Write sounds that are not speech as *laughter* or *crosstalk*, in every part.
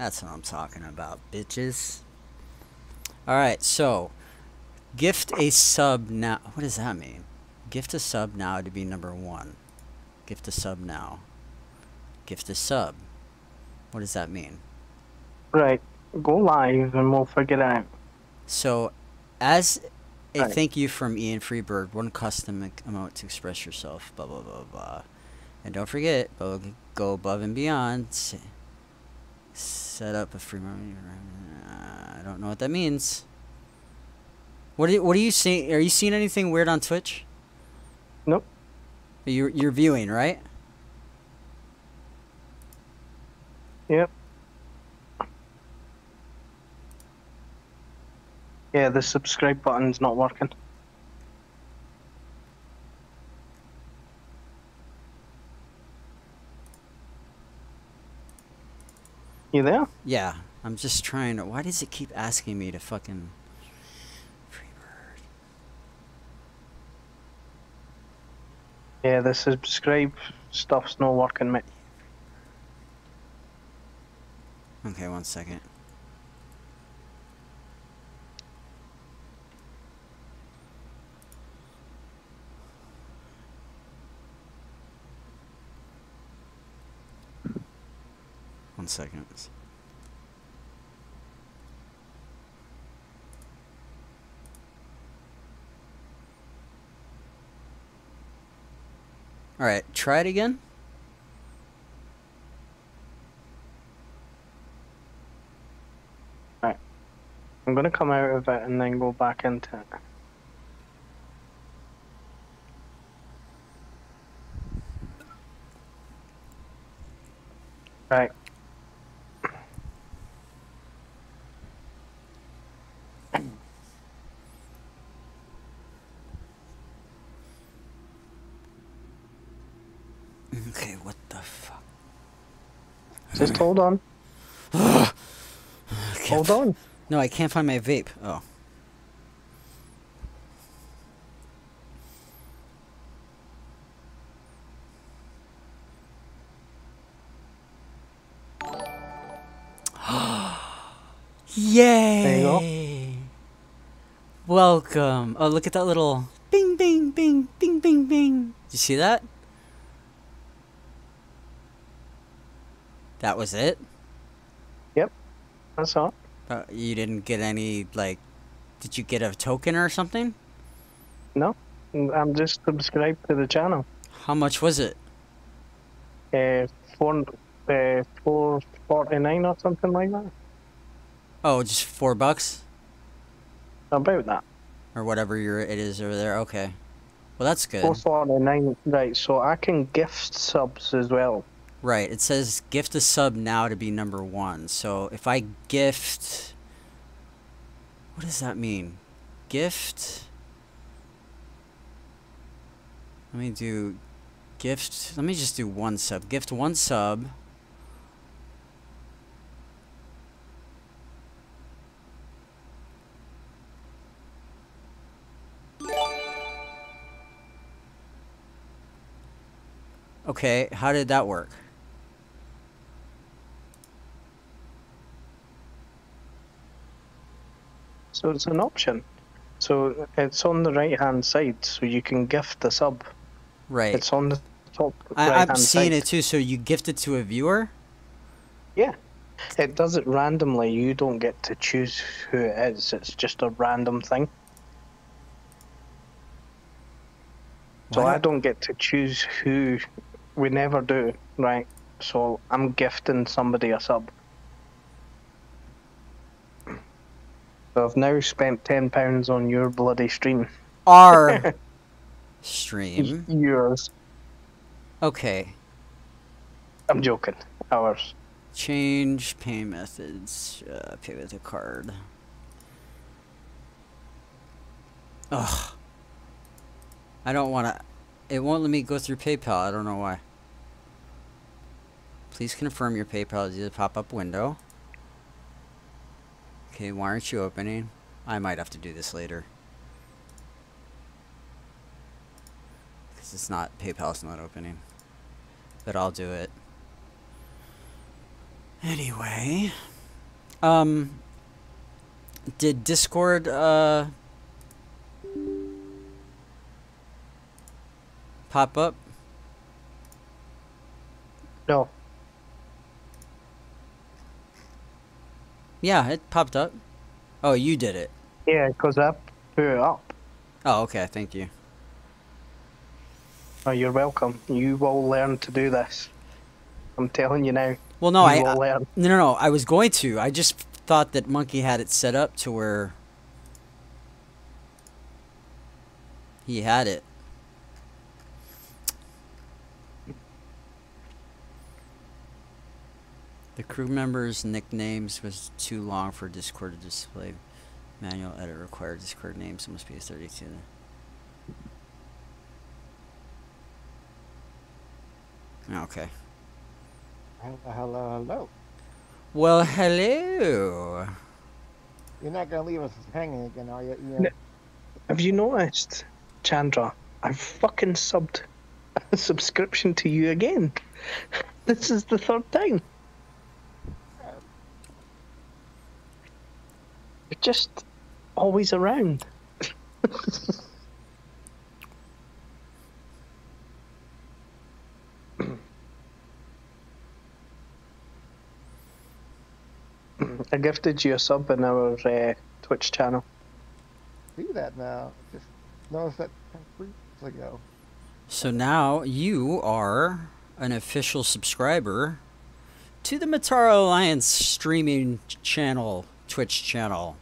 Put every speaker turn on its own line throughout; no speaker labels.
That's what I'm talking about, bitches. Alright, so gift a sub now. What does that mean? Gift a sub now to be number one. Gift a sub now. Gift a sub. What does that mean?
Right. Go live and we'll figure it out.
So, as a
Right.
thank you from Ian Freebird, one custom amount to express yourself, blah blah blah blah. And don't forget, go above and beyond. Set up a free. mo- uh, I don't know what that means. What are you, what are you seeing? Are you seeing anything weird on Twitch?
Nope.
You're you're viewing, right?
Yep. Yeah, the subscribe button's not working. You there?
Yeah. I'm just trying to. Why does it keep asking me to fucking? Freebird.
Yeah, the subscribe stuff's not working, mate.
Okay, one second. One second. Alright, try it again. Alright.
I'm gonna come out of it and then go back into it. Right.
Okay, what the fuck?
Just hold on. Hold on.
No, I can't find my vape. Oh. *gasps* Yay!
go.
Welcome. Oh, look at that little bing, bing, bing, bing, bing, bing. Did you see that? That was it? Yep.
That's all.
Uh, you didn't get any, like, did you get a token or something?
No. I'm just subscribed to the channel.
How much was it?
Uh, four, uh, four forty nine or something like that.
Oh, just four bucks?
About that.
Or whatever your it is over there. Okay. Well, that's good.
Four forty nine. Right. So I can gift subs as well.
Right. It says gift a sub now to be number one. So if I gift. What does that mean? Gift. Let me do. Gift. Let me just do one sub. Gift one sub. Okay, how did that work?
So it's an option. So it's on the right hand side, so you can gift the sub.
Right.
It's on the top
I,
right
I'm
hand
seeing
side.
it too. So you gift it to a viewer?
Yeah. It does it randomly. You don't get to choose who it is. It's just a random thing. So
Why
I don't get to choose who. We never do, right? So I'm gifting somebody a sub. So I've now spent ten pounds on your bloody stream.
Our *laughs* stream.
Yours.
Okay.
I'm joking. Ours.
Change pay methods. Uh, pay with a card. Ugh. I don't want to. It won't let me go through PayPal. I don't know why. Please confirm your PayPal is the pop-up window. Okay, why aren't you opening? I might have to do this later. Because it's not, PayPal's not opening. But I'll do it. Anyway. Um, did Discord uh pop up?
No.
Yeah, it popped up. Oh, you did it.
Yeah, because I put it up.
Oh, okay. Thank you.
Oh, you're welcome. You will learn to do this. I'm telling you now.
Well, no, I,
will
I
learn.
no, no, no. I was going to. I just thought that Monkey had it set up to where he had it. The crew members' nicknames was too long for Discord to display. Manual edit required Discord names It must be a 32. Okay.
Hello, hello, hello.
Well, hello.
You're not gonna leave us hanging again, are you? Ian?
No. Have you noticed, Chandra? I've fucking subbed *laughs* a subscription to you again. *laughs* This is the third time. Just always around. I gifted you a sub in our uh, Twitch channel.
Do that now. Just noticed that three weeks ago.
So now you are an official subscriber to the Mutara Alliance streaming channel, Twitch channel.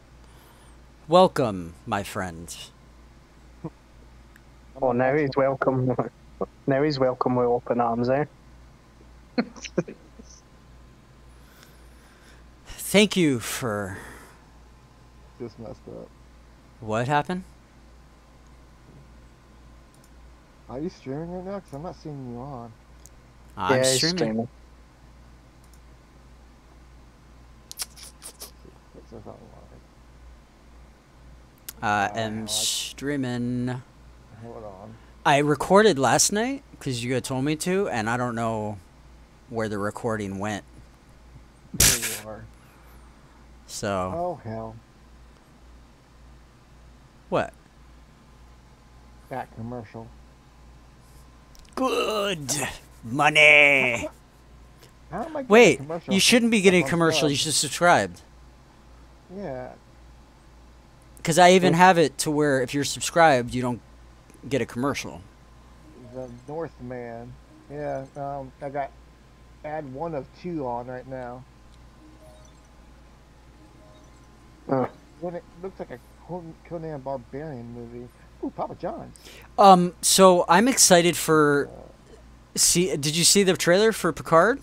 Welcome, my friend.
Oh, now he's welcome. Now he's welcome with open arms, eh?
Thank you for
Just messed up.
what happened?
Are you streaming right now? Cause I'm not seeing you on.
I'm
yeah,
streaming.
streaming.
What's that like?
I
Uh,
am streaming.
Hold on.
I recorded last night because you had told me to, and I don't know where the recording went.
There you *laughs* are.
So
Oh hell.
what?
That commercial.
Good money.
How am I
Wait, you shouldn't be getting a commercial. You should subscribe.
Yeah.
Because I even have it to where if you're subscribed, you don't get a commercial.
The Northman. Yeah. Um. I got add one of two on right now.
Oh.
When it looks like a Conan Barbarian movie. Ooh, Papa John's.
Um, so I'm excited for. See, did you see the trailer for Picard?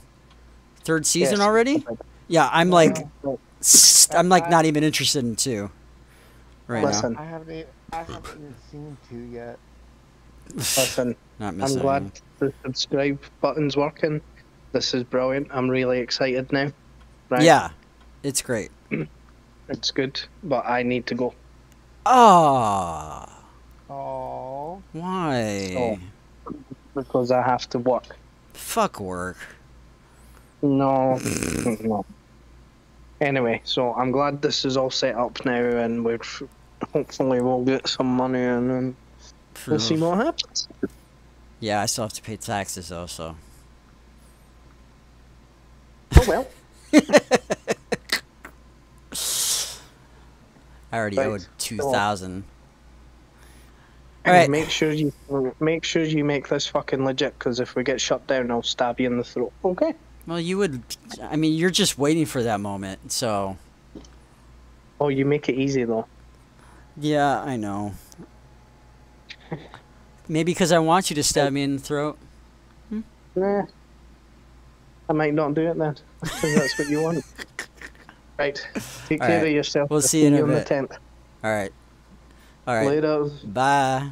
Third season
Yes.
already? Yeah, I'm like,
Well,
s- I'm like not even interested in two. Right
Listen.
I haven't. I haven't even seen two yet.
Listen, *sighs*
not
I'm glad
anything.
the subscribe button's working. This is brilliant. I'm really excited now. Right?
Yeah, it's great. *clears throat*
It's good, but I need to go.
Ah,
Oh.
why?
Oh, because I have to work.
Fuck work.
No, *laughs* no. Anyway, so I'm glad this is all set up now, and we're hopefully we'll get some money, and then we'll see what happens.
Yeah, I still have to pay taxes though, so.
Oh well. *laughs*
I already
Right.
owed two thousand.
All
right.
Make sure you make sure you make this fucking legit, because if we get shut down, I'll stab you in the throat. Okay.
Well, you would. I mean, you're just waiting for that moment, so.
Oh, you make it easy though.
Yeah, I know. Maybe because I want you to stab me in the throat. Hmm?
Nah. I might not do it then, because that's what you want. *laughs* Right. Take care
Alright.
of yourself.
We'll see you in a
the
bit.
tent.
All right. All right.
Later.
Bye.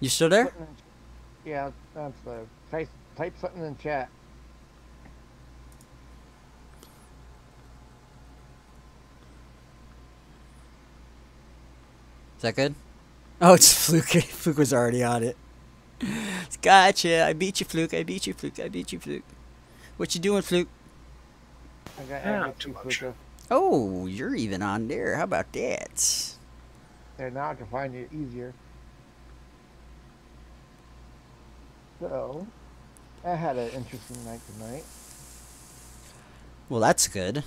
You still there?
Something in- Yeah, that's uh, the type, type something in chat.
Is that good? Oh, it's *laughs* Fluke. Fluke was already on it. Gotcha. I beat you, Fluke. I beat you, Fluke. I beat you, Fluke. What you doing, Fluke?
I got
Yeah, not too much.
Fluka.
Oh, you're even on there. How about that?
There, now I can find you easier. So, I had an interesting night tonight.
Well, that's good.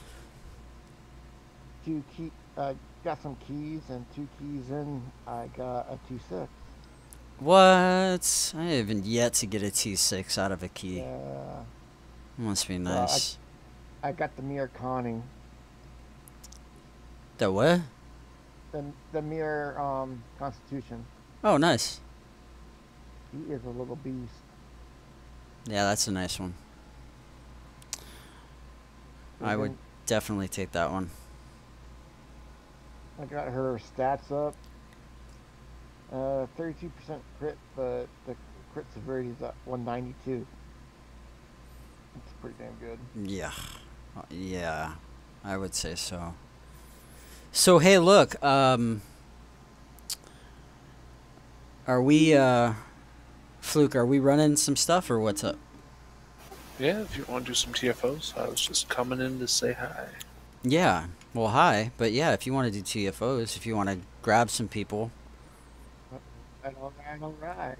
Two key, uh, got some keys and two keys in. I got a two six.
What? I haven't yet to get a T6 out of a key.
Yeah,
Must be
Well, I-
nice.
I got the mirror conning.
The what?
The the mirror um constitution.
Oh, nice.
He is a little beast.
Yeah, that's a nice one. I would definitely take that one.
I got her stats up. Uh, 32% crit, but the crit severity is at 192. That's pretty damn good.
Yeah. Uh, Yeah, I would say so. So, hey, look, um are we uh Fluke, are we running some stuff or what's up?
Yeah, if you want to do some TFOs, I was just coming in to say hi.
Yeah. Well, hi, but yeah, if you want to do TFOs, if you want to grab some people,
Alright, alright.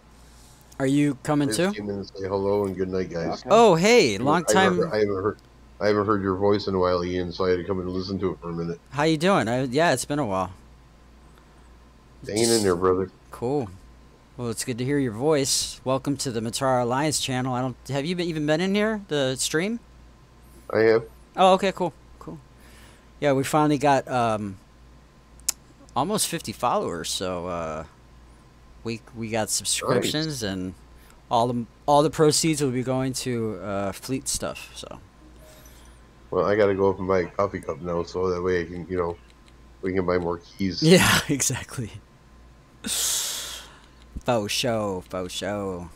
are you coming
I
too?
just came in and say hello and good night, guys.
Okay.
Oh, hey, long
I haven't,
time.
heard, I haven't heard. I haven't heard your voice in a while, Ian, so I had to come in and listen to it for a minute.
How you doing? I, yeah, it's been a while.
Hanging in there, brother.
Cool. Well, it's good to hear your voice. Welcome to the Mutara Alliance channel. I don't have you been, even been in here the stream?
I have.
Oh, okay, cool, cool. Yeah, we finally got um almost 50 followers, so uh we we got subscriptions and all the all the proceeds will be going to uh fleet stuff. So
Well, I got to go up and buy a coffee cup now, so that way I can, you know, we can buy more keys.
yeah, *laughs* exactly. Faux show, faux show.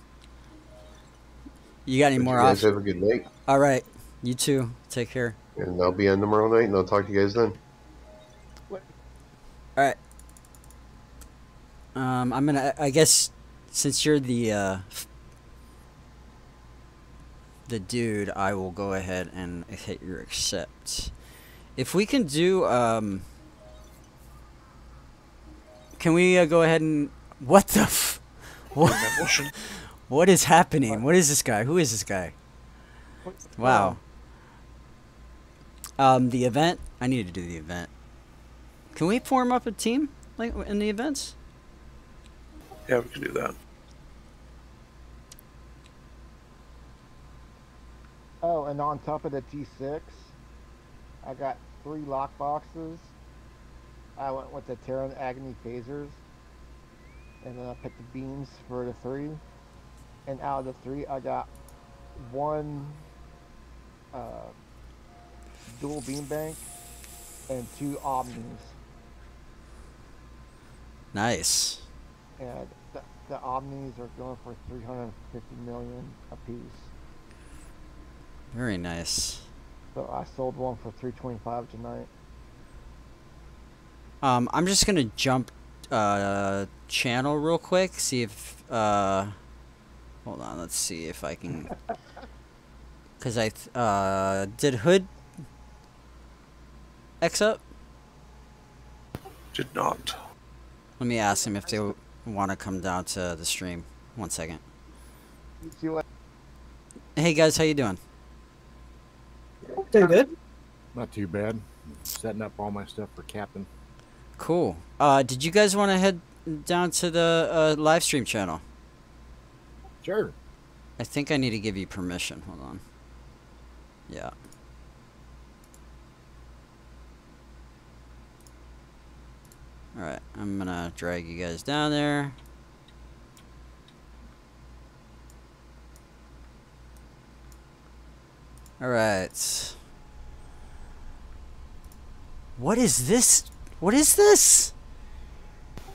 You got any
But
more off?
have a good night,
All right, you too. Take care.
And I'll be on tomorrow night, and I'll talk to you guys then. All right.
Um, I'm gonna. I guess since you're the uh, the dude, I will go ahead and hit your accept. If we can do, um, can we uh, go ahead and what the f- what *laughs* what is happening? What is this guy? Who is this guy? Wow. Um, the event. I need to do the event. Can we form up a team like in the events?
Yeah, we can do that.
Oh, and on top of the T6, I got three lock boxes. I went with the Terran Agony phasers. And then I picked the beams for the three. And out of the three, I got one uh, dual beam bank and two omnis.
Nice.
And the, the omnis are going for 350 million apiece.
Very nice.
So I sold one for 325 tonight.
Um, I'm just gonna jump uh, channel real quick. See if uh, hold on. Let's see if I can. *laughs* Cause I th- uh did Hood X up.
Did not.
Let me ask him if they want to come down to the stream. One second.
You see what?
Hey guys, how you doing?
Doing good.
Not too bad. Setting up all my stuff for Captain.
Cool. Uh, did you guys want to head down to the uh, live stream channel?
Sure.
I think I need to give you permission. Hold on. Yeah. Alright, I'm gonna drag you guys down there. Alright. What is this? What is this?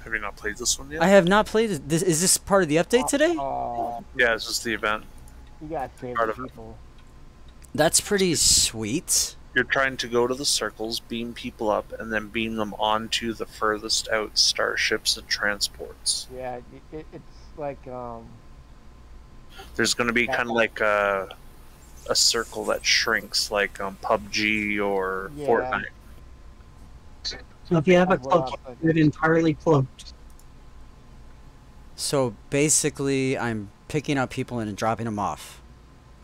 Have you not played this one yet?
I have not played it. This, is this part of the update oh, today?
Oh,
yeah, this is the event.
you gotta save
Part
the
of it.
people.
That's pretty sweet.
You're trying to go to the circles, beam people up, and then beam them onto the furthest out starships and transports.
Yeah, it, it, it's like um,
There's going to be kind of like a, a circle that shrinks, like um, PUBG or
Yeah.
Fortnite.
So if you have a
That's what
cloak,
I
entirely cloaked.
So basically, I'm picking up people and dropping them off.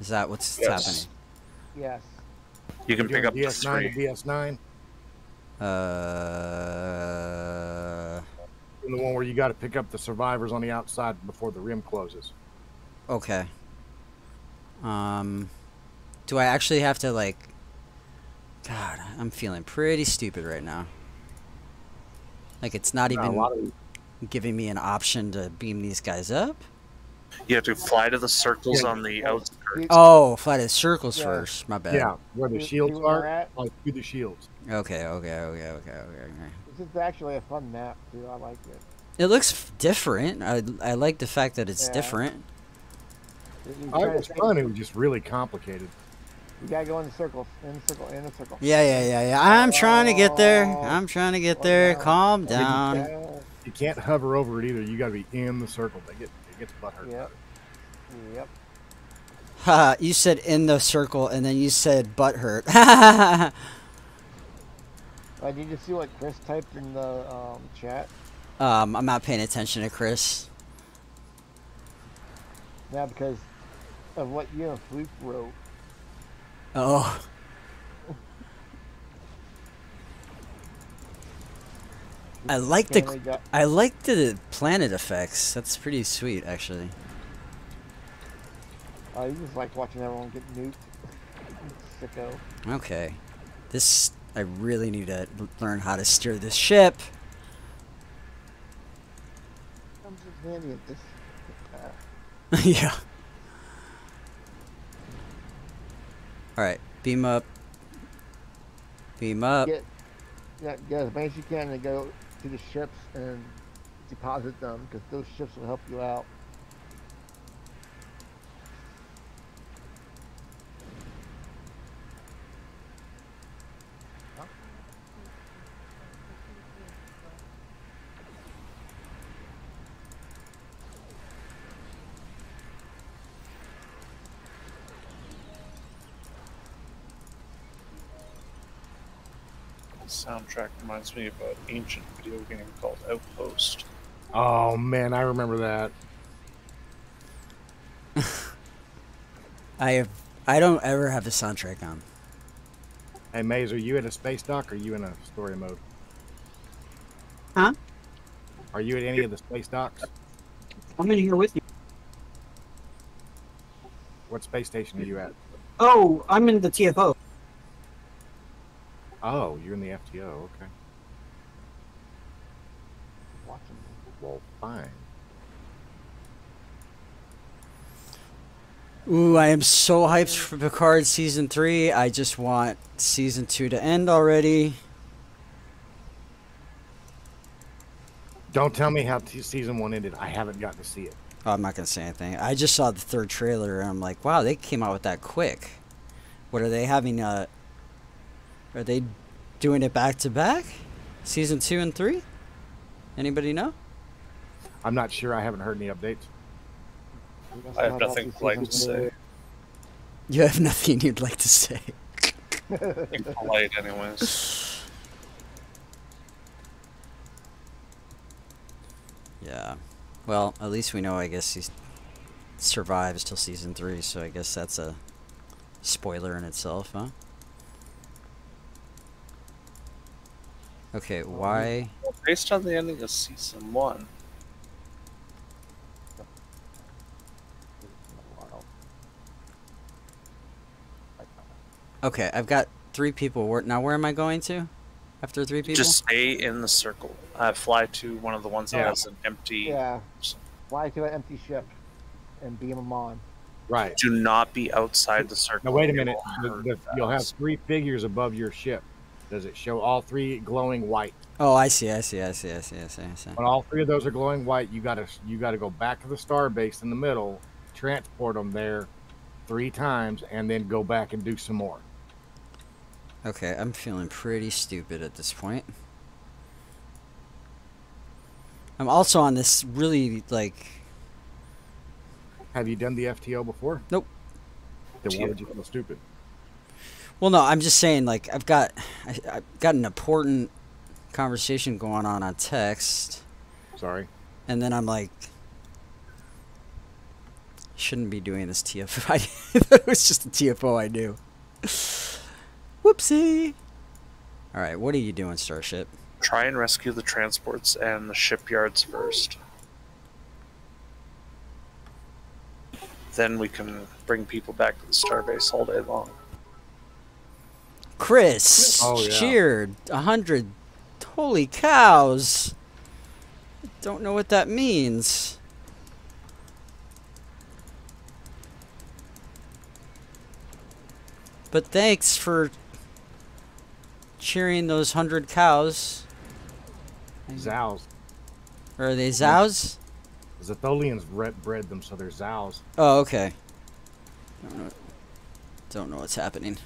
Is that what's
Yes.
happening?
Yes.
You can
You're
pick up the
DS9
three.
to DS9.
Uh,
And the one where you got to pick up the survivors on the outside before the rim closes.
okay. Um, do I actually have to like? God, I'm feeling pretty stupid right now. Like it's not
Now,
even
a of
giving me an option to beam these guys up.
You have to fly to the circles
Yeah.
on the outskirts.
You-
Oh, fly to circles
Yeah.
first. My bad.
yeah, where the
see-
shields
see we're at?
like through the shields.
Okay, okay, okay, okay, okay, okay.
This is actually a fun map too. I like it.
It looks different. I I like the fact that it's
Yeah.
different.
You, you
Oh, it was fun. It was just really complicated.
You gotta go in the circles, in the circle, in the circle.
Yeah, yeah, yeah, yeah. I'm trying to get there.
Oh.
I'm trying to get
Oh,
there.
no.
Calm
Yeah.
down.
Yeah.
You can't hover over it either. You got to be in the circle. They get it gets butthurt.
Yep. Yep.
Haha, you said in the circle and then you said butt hurt.
Uh, *laughs* did you see what Chris typed in the um, chat?
um, I'm not paying attention to Chris.
Yeah, because of what you and Fluke wrote.
Oh. *laughs* I like the I like the planet effects. That's pretty sweet, actually.
You just like watching everyone get nuked. Sicko.
Okay, this I really need to learn how to steer this ship.
I'm just handy at this. Uh,
yeah. All right, beam up. Beam up.
get, yeah, get as many as you can and go to the ships and deposit them because those ships will help you out.
Soundtrack reminds me of an ancient video game called Outpost.
Oh man, I remember that. *laughs*
I have. I don't ever have the soundtrack on.
Hey Maze, are you in a space dock or are you in a story mode?
Huh?
Are you at any of the space docks?
I'm in here with you.
What space station are you at?
Oh, I'm in the TFO.
Oh, you're in the FTO. Okay.
Watching.
Well, fine.
Ooh, I am so hyped for Picard season three. I just want season two to end already.
Don't tell me how t- season one ended. I haven't gotten to see it.
Oh, I'm not gonna say anything. I just saw the third trailer and I'm like, wow, they came out with that quick. What are they having? Uh, are they doing it back to back? Season two and three? Anybody know?
I'm not sure. I haven't heard any updates.
I have
not all
nothing
see
polite to say.
You have nothing you'd like to say.
Being polite, anyways.
Yeah. Well, at least we know. I guess he survives till season three, so I guess that's a spoiler in itself, huh? Okay, why?
Well, based on the ending of season one,
Okay, I've got three people. Where, now, where am I going to? After three people?
just stay in the circle. Uh, fly to one of the ones that
Yeah.
has an empty.
Yeah. Fly to an empty ship and beam them on.
Right.
Do not be outside the circle.
Now wait a minute. The- the- you'll have three figures above your ship. Does it show all three glowing white?
Oh, I see, I see, I see, I see, I see, I see.
When all three of those are glowing white, you gotta you gotta go back to the star base in the middle, transport them there three times, and then go back and do some more.
Okay, I'm feeling pretty stupid at this point. I'm also on this really, like,
Have you done the FTO before? Then why would you feel stupid?
Well, no, I'm just saying, like, I've got, I, I've got an important conversation going on on text,
Sorry.
and then I'm like, shouldn't be doing this TFO. *laughs* I, it was just a TFO I knew. Whoopsie. All right, what are you doing, Starship?
Try and rescue the transports and the shipyards first. Then we can bring people back to the starbase all day long.
Chris
Oh, yeah.
cheered a hundred. Holy cows! Don't know what that means. But thanks for cheering those hundred cows.
Zows.
Or are they zows?
Bred, bred them, so they're zows.
Oh, okay. Don't know, don't know what's happening.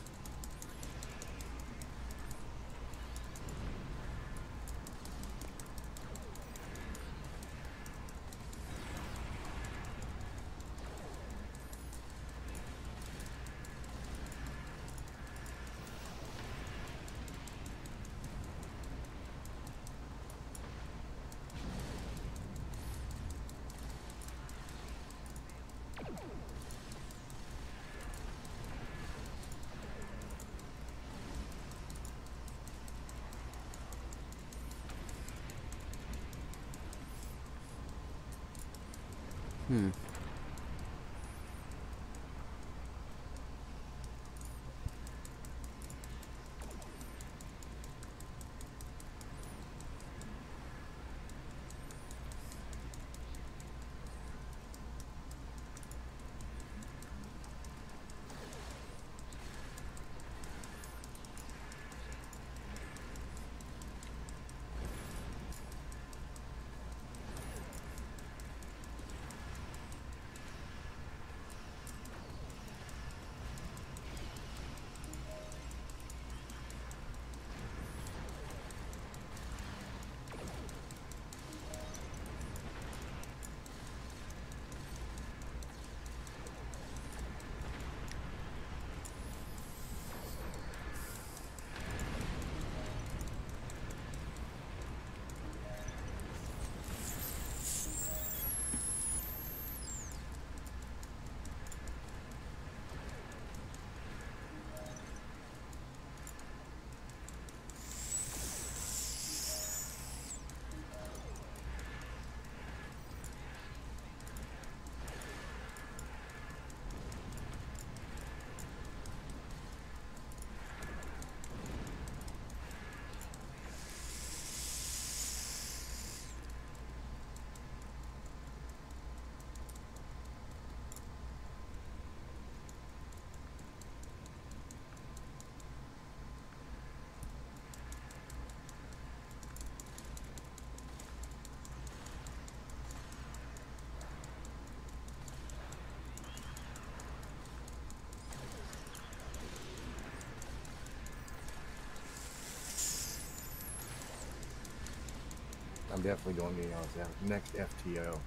I'm definitely going to be on that next FTO.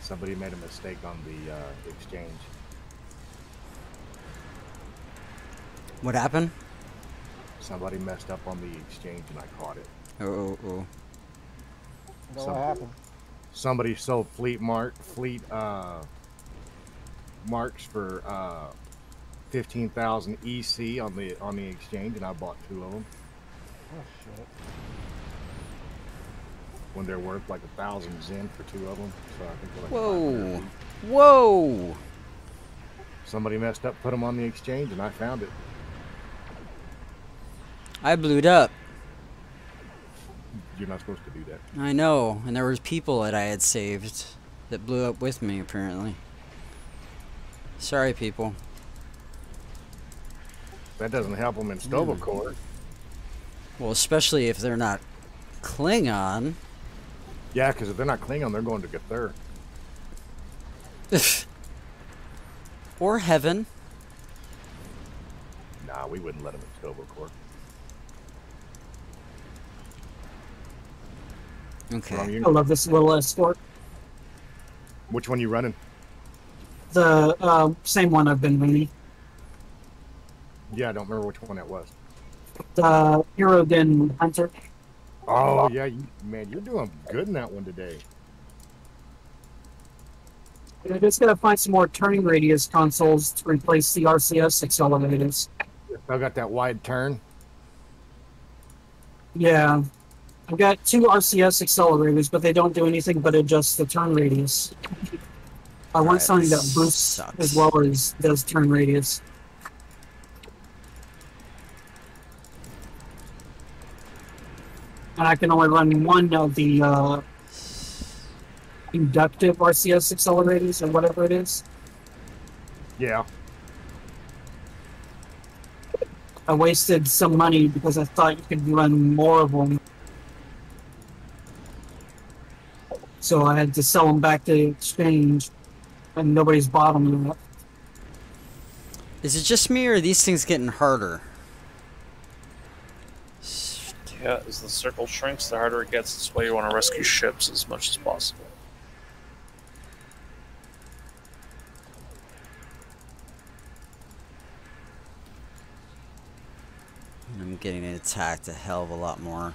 Somebody made a mistake on the uh, exchange.
What happened?
Somebody messed up on the exchange and I caught it.
Oh, oh, oh.
Know what happened?
Somebody sold fleet mark fleet uh, marks for uh, fifteen thousand EC on the on the exchange, and I bought two of them
Oh shit.
When they're worth like a thousand Zen for two of them. So I think they're like
Whoa. Whoa!
Somebody messed up, put them on the exchange, and I found it.
I blew it up.
You're not supposed to do that.
I know, and there was people that I had saved that blew up with me apparently. Sorry, people.
That doesn't help them in Sto-vo-kor hmm.
Well, especially if they're not Klingon.
Yeah, because if they're not Klingon, they're going to Gre'thor. *laughs*
or Heaven.
Nah, we wouldn't let them in Sto-vo-kor
Okay.
I love this little escort.
Which one you running?
The uh, same one I've been running.
Yeah, I don't remember which one that was.
The Euroden Hunter.
Oh yeah, you, man, you're doing good in that one today.
I just gotta find some more turning radius consoles to replace the RCS accelerators.
I got that wide turn.
Yeah. I've got two RCS accelerators, but they don't do anything but adjust the turn radius. I want
Alright,
something that boosts
sucks.
as well as does turn radius. And I can only run one of the uh, inductive RCS accelerators or whatever it is.
Yeah.
I wasted some money because I thought you could run more of them. So I had to sell them back to the exchange, and nobody's bought them yet.
Is it just me or are these things getting harder?
Yeah, as the circle shrinks, the harder it gets. That's why you want to rescue ships as much as possible.
I'm getting attacked a hell of a lot more.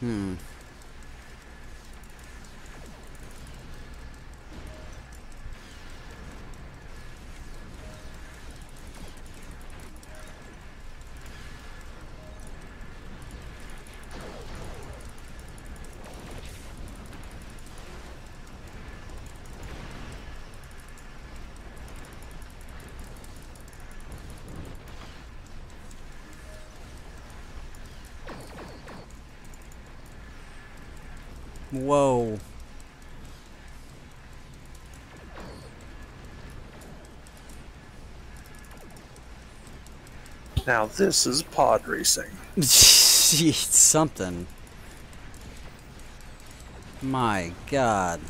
Hmm. Whoa.
Now this is pod racing. *laughs*
Something. My god.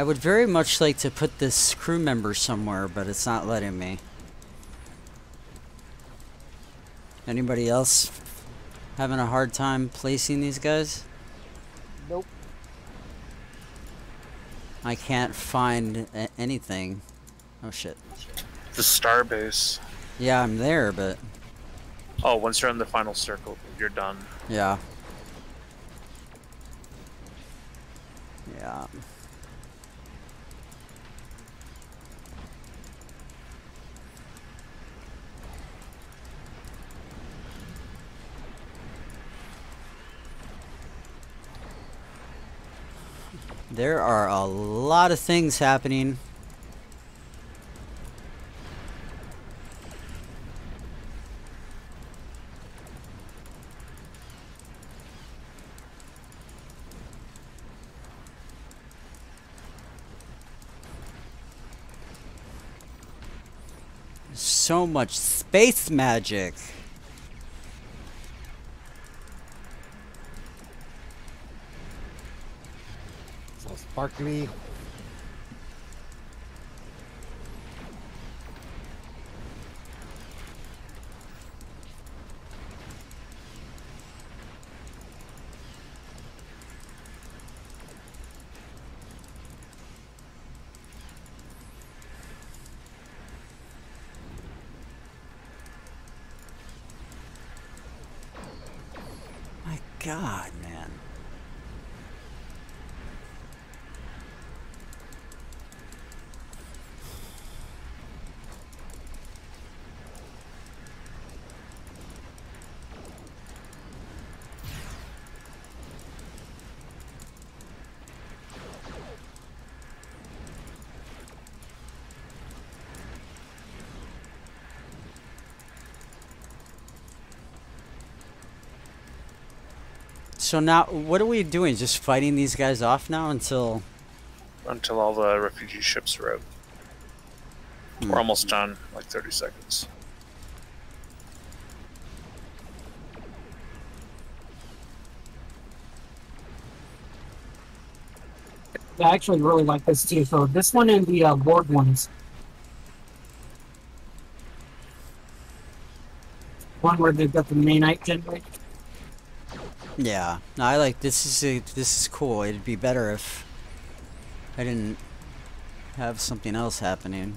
I would very much like to put this crew member somewhere, but it's not letting me. Anybody else having a hard time placing these guys?
Nope.
I can't find a- anything. Oh shit.
The star base.
Yeah, I'm there, but
Oh, once you're in the final circle, you're done.
yeah. Yeah. There are a lot of things happening. So much space magic.
Sparkly.
My god, man. So now, what are we doing? Just fighting these guys off now until
until all the refugee ships are out.
Hmm.
We're almost done, like 30 seconds.
I actually really like this too. TFO. This one and the uh, board ones. One where they've got the Mainite generator.
Yeah, no, I like this. Is a, this is cool. It'd be better if I didn't have something else happening.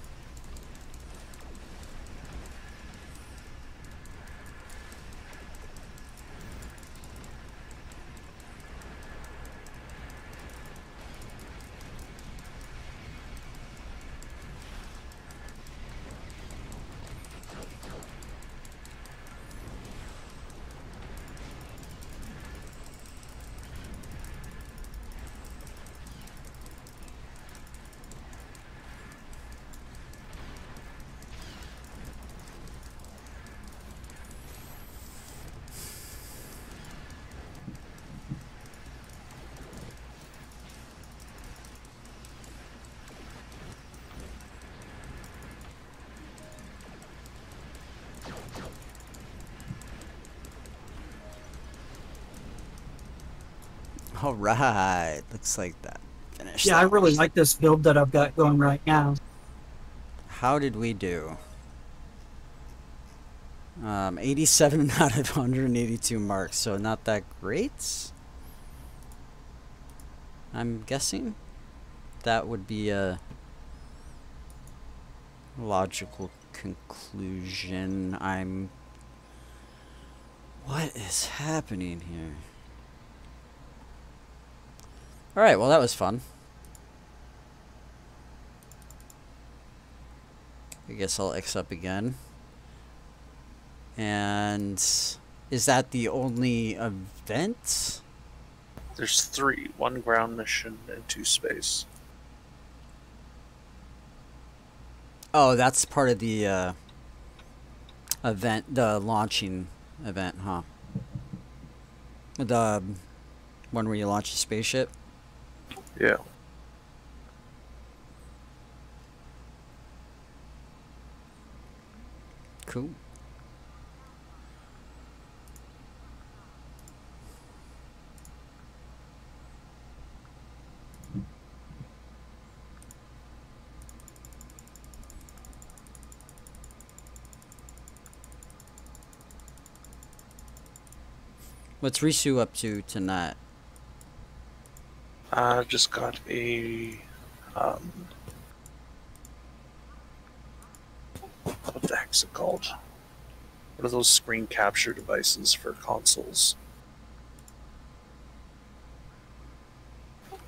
All right, looks like that finished.
Yeah, I
that.
really like this build that I've got going right now.
How did we do? Um, 87 *laughs* out of 182 marks, so not that great. I'm guessing that would be a logical conclusion. I'm. What is happening here? Alright, well, that was fun. I guess I'll X up again. And is that the only event?
There's three one ground mission and two space.
Oh, that's part of the uh, event, the launching event, huh? The um, one where you launch a spaceship.
Yeah.
Cool. What's Risu up to tonight?
I just got a. Um, what the heck's it called? What are those screen capture devices for consoles?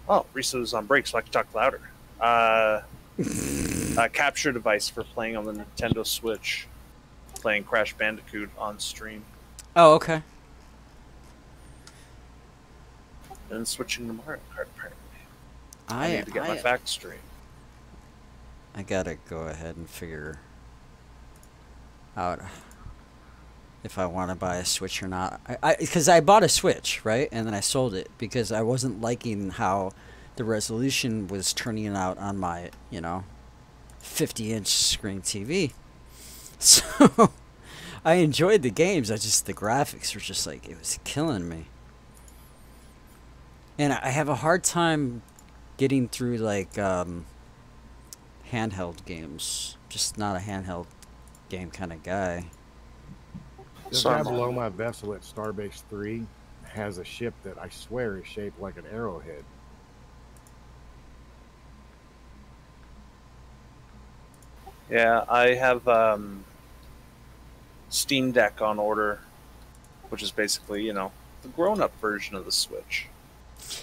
Oh, Risu's on break, so I can talk louder. Uh, a capture device for playing on the Nintendo Switch, playing Crash Bandicoot on stream,
Oh, okay.
and switching to Mario Kart. I,
I
need to get my
I,
facts straight.
I gotta go ahead and figure out if I want to buy a Switch or not. I because I, bought a Switch, right, and then I sold it because I wasn't liking how the resolution was turning out on my, you know, 50-inch screen TV. *laughs* So I enjoyed the games. I just the graphics were just like it was killing me. And I have a hard time getting through like um, handheld games. Just not a handheld game kind of guy.
The guy below my vessel at Starbase 3 has a ship that I swear is shaped like an arrowhead.
Yeah, I have um, Steam Deck on order, which is basically, you know, the grown up version of the Switch.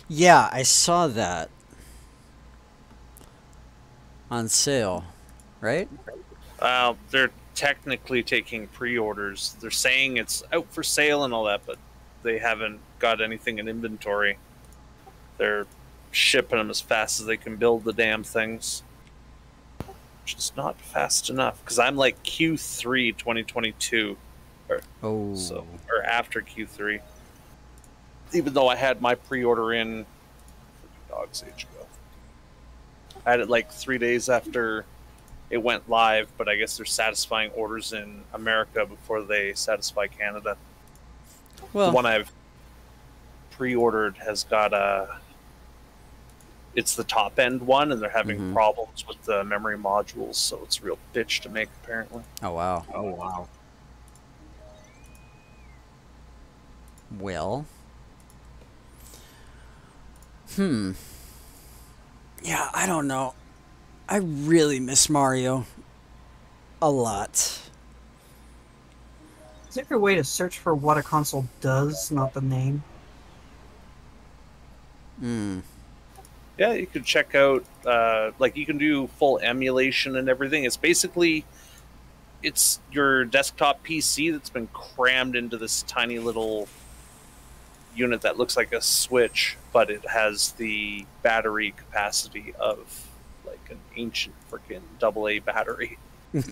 Yeah, I saw that on sale, right?
Uh, they're technically taking pre orders. They're saying it's out for sale and all that, but they haven't got anything in inventory. They're shipping them as fast as they can build the damn things. Which is not fast enough, because I'm like Q3 2022.
Oh,
So or after Q3. even though I had my pre-order in dog's age. I had it like three days after it went live, but I guess they're satisfying orders in America before they satisfy Canada.
Well,
the one I've pre-ordered has got a. It's the top end one, and they're having
Mhm.
problems with the memory modules, so it's a real bitch to make. Apparently,
oh wow.
Oh wow.
Well. Hmm. Yeah, I don't know. I really miss Mario. A lot.
Is there a way to search for what a console does, not the name?
Hmm.
yeah, you could check out. Uh, like you can do full emulation and everything. It's basically, it's your desktop PC that's been crammed into this tiny little unit that looks like a switch, but it has the battery capacity of like an ancient freaking double A battery. *laughs* you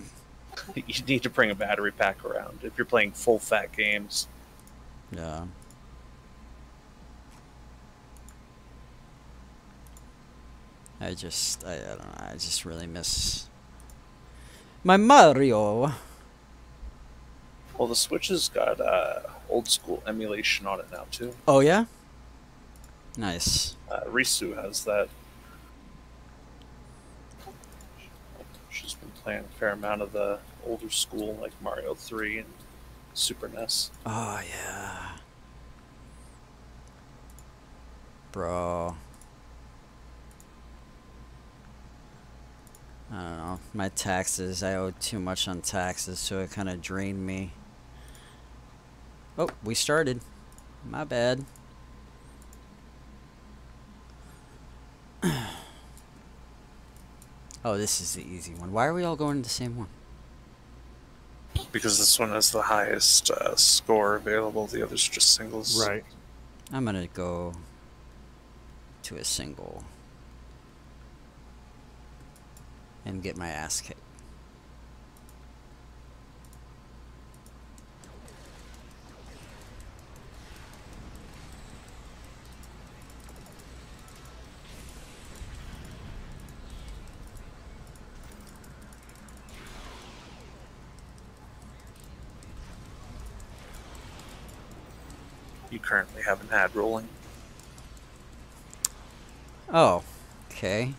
need to bring a battery pack around if you're playing full fat games.
Yeah. I just, I, I don't know, I just really miss my Mario.
Well, the Switch has got uh, old school emulation on it now too.
Oh yeah. Nice.
Uh, Risu has that. She's been playing a fair amount of the older school, like Mario 3 and Super NES.
Oh yeah. Bro. I don't know. My taxes, I owed too much on taxes, so it kind of drained me. Oh, we started. My bad. *clears throat* oh, this is the easy one. Why are we all going to the same one?
Because this one has the highest uh, score available, the others are just singles.
Right.
I'm gonna go to a single and get my ass kicked.
Currently have an ad rolling.
Oh, okay.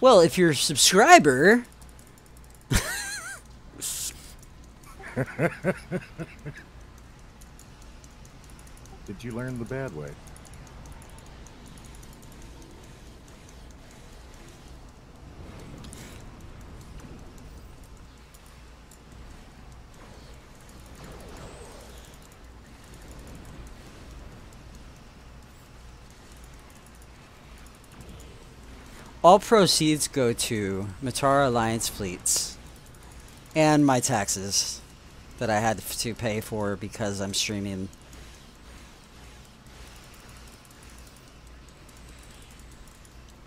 Well, if you're a subscriber, *laughs*
Did you learn the bad way?
All proceeds go to Mutara Alliance fleets and my taxes that I had to pay for because I'm streaming.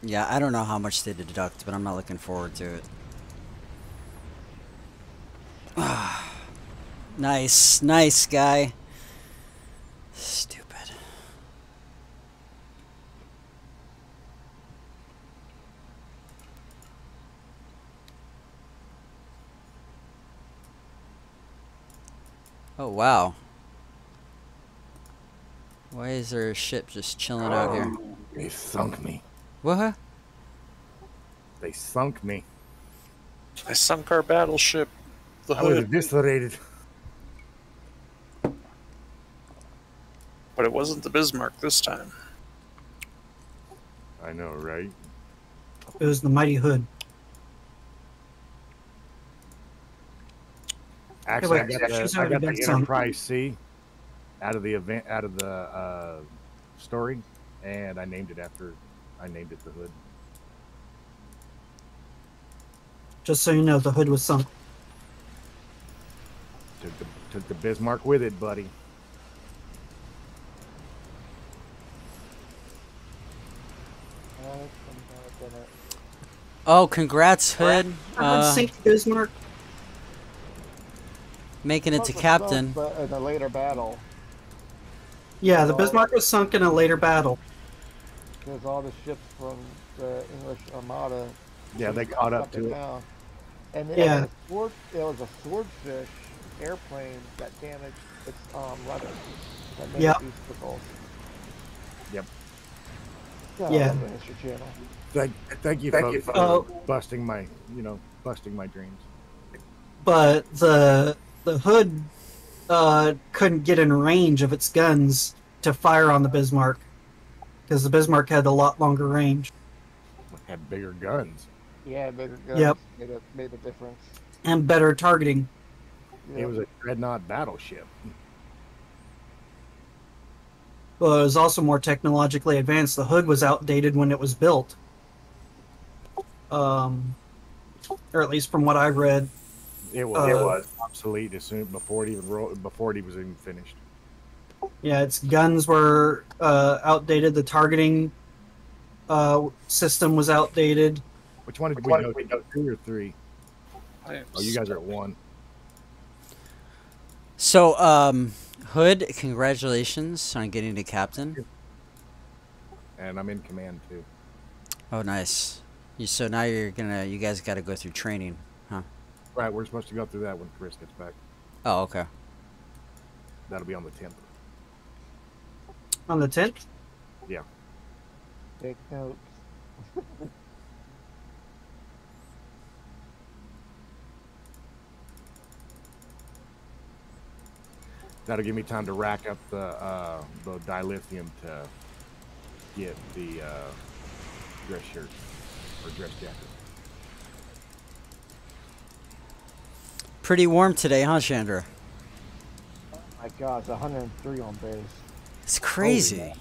Yeah, I don't know how much they deduct, but I'm not looking forward to it. *sighs* nice, nice guy. Stupid. Oh wow. Why is there a ship just chilling out here?
Oh, they sunk me.
What?
They sunk me.
I sunk our battleship. The
I was
hood.
eviscerated.
But it wasn't the Bismarck this time.
I know, right?
It was the Mighty Hood.
Actually,
wait,
I got the, I
already
got the. Enterprise C out of the event, out of the uh, story, and I named it after. I named it the Hood.
Just so you know, the hood was sunk.
Took the, took the Bismarck with it, buddy.
I'm gonna-
Oh, congrats, Hood.
I
Uh,
would sink Bismarck.
Making it to captain.
sunk, But in a later battle.
Yeah, the Bismarck was sunk in a later battle.
Because all the ships from the English Armada.
Yeah, they caught up to it.
down. And then
Yeah.
yeah. sword, there was a swordfish airplane that damaged its um, rudder. That made
Yep.
it beastical.
Yep.
God,
Yeah.
I love the History Channel.
Thank, thank you,
Thank
folks,
you,
for
folks.
busting my, you know, busting my dreams.
but the the hood uh, couldn't get in range of its guns to fire on the Bismarck because the Bismarck had a lot longer range
Had bigger guns.
Yeah, bigger guns
Yep.
made a made a difference.
and better targeting.
It was a dreadnought battleship.
Well, it was also more technologically advanced. The hood was outdated when it was built, um, or at least from what I read.
It was. it
Uh,
was obsolete as soon before it even ro- before it was even finished.
Yeah, its guns were uh, outdated. The targeting uh, system was outdated.
Which one did
Which
we
one
go?
did we
to? Two or three?
I am
Oh, you guys are at one.
So, um, Hood, congratulations on getting to captain.
and I'm in command too.
Oh, nice. You, so now you're gonna, you guys got to go through training.
Right, we're supposed to go through that when Chris gets back.
Oh, okay.
That'll be on the 10th.
On the tenth, Yeah.
Take notes.
That'll give me time to rack up the uh, the dilithium to get the uh, dress shirt or dress jacket.
Pretty warm today, huh, Chandra?
Oh My God, it's 103 on base.
It's crazy.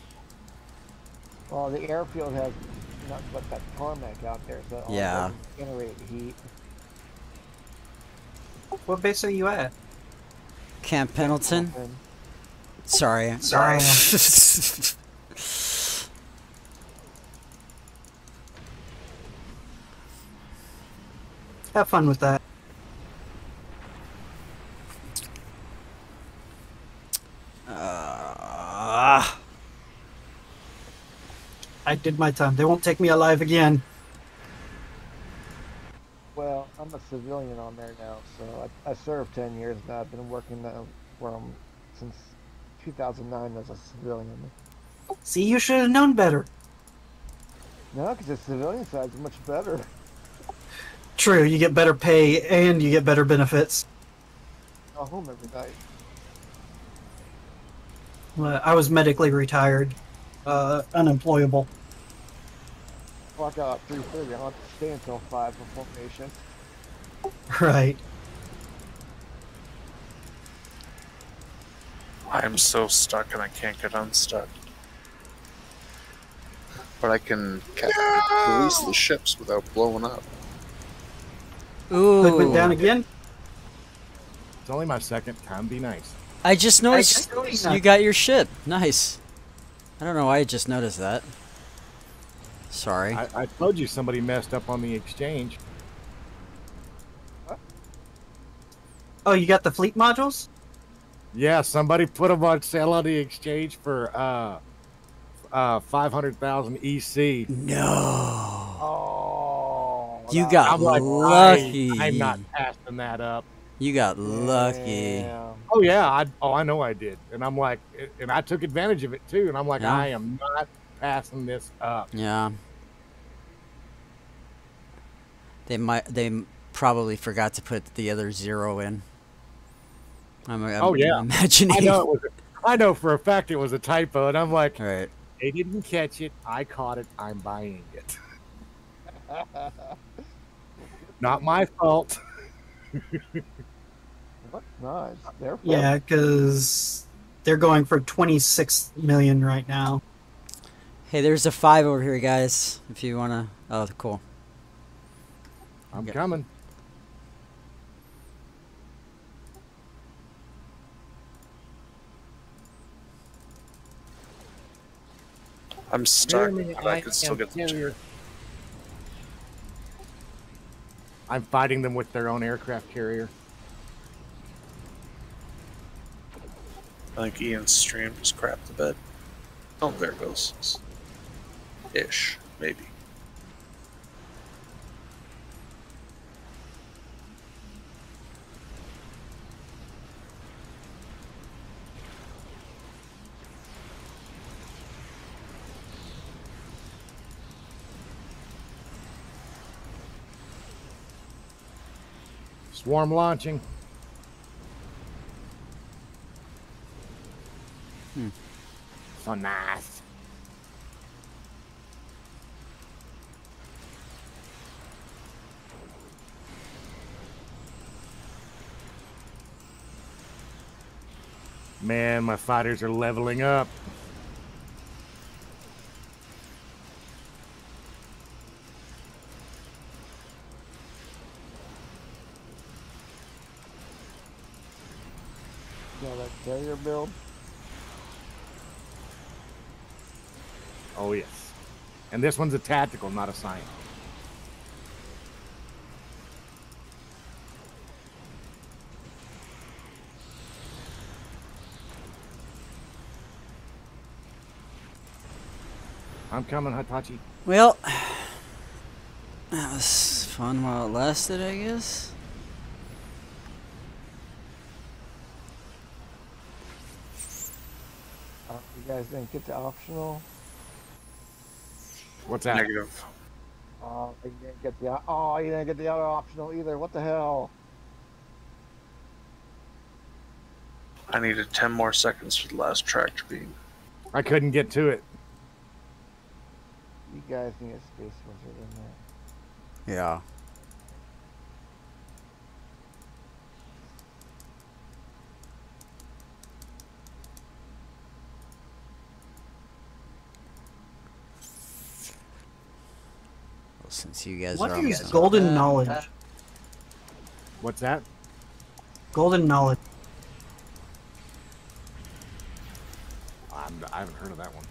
Well, the airfield has nothing but that tarmac out there, so
Yeah.
doesn't generate heat.
what base are you at?
Camp Pendleton.
And
Sorry.
Sorry. *laughs* Have fun with that. I did my time. They won't take me alive again.
Well, I'm a civilian on there now, so I, I served 10 years now. I've been working where I'm since 2009 as a civilian.
See, you should have known better.
No, because the civilian side's much better.
True, you get better pay and you get better benefits.
Go home every night.
Uh, I was medically retired, uh, unemployable.
Clock out at 3.30. I don't have to stay until 5 for formation. *laughs*
Right.
I am so stuck and I can't get unstuck. But I can ca- release the ships without blowing up.
Hood went down again.
It's only my second time. Be nice.
I just noticed
just noticed
you got your ship. Nice. I don't know why I just noticed that. Sorry.
I, I told you somebody messed up on the exchange. What?
Oh, you got the fleet modules?
Yeah, somebody put them on sale on the exchange for uh, uh, five hundred thousand E EC.
no.
Oh.
You
that-
got
I'm like,
lucky.
I, am not passing that up.
You got lucky.
Damn.
Oh yeah, I oh I know I did, and I'm like, and I took advantage of it too, and I'm like,
Yeah.
I am not passing this up.
Yeah. They might. They probably forgot to put the other zero in. I'm, I'm
Oh, yeah.
imagining.
I know it was. A, I know for a fact it was a typo, and I'm like,
Right.
they didn't catch it. I caught it. I'm buying it. *laughs* Not my fault. *laughs*
What? Nice. They're fun.
Yeah, because they're going for 26 million right now.
Hey, there's a five over here, guys. If you wanna. Oh, cool.
I'm
Yeah.
coming.
I'm stuck,
Jeremy,
but I can still get the
carrier. I'm fighting them with their own aircraft carrier.
I think Ian's stream just crapped the bed. Oh, there it goes. Ish, maybe.
Swarm launching.
Hmm.
So nice. Man, my fighters are leveling up.
Yeah, that carrier build.
Oh, yes. And this one's a tactical, not a science. I'm coming, Hitachi.
Well, *sighs* that was fun while it lasted, I guess.
Uh, you guys didn't get the optional.
What's that?
Negative.
Oh, you didn't get the. Oh, you didn't get the other optional either. What the hell?
I needed 10 more seconds for the last tractor beam.
I couldn't get to it.
You guys need a space wizard in there.
Yeah. Well, since you guys
What
are on
is
the-
golden knowledge?
Uh, What's that?
Golden knowledge.
I'm, I haven't heard of that one.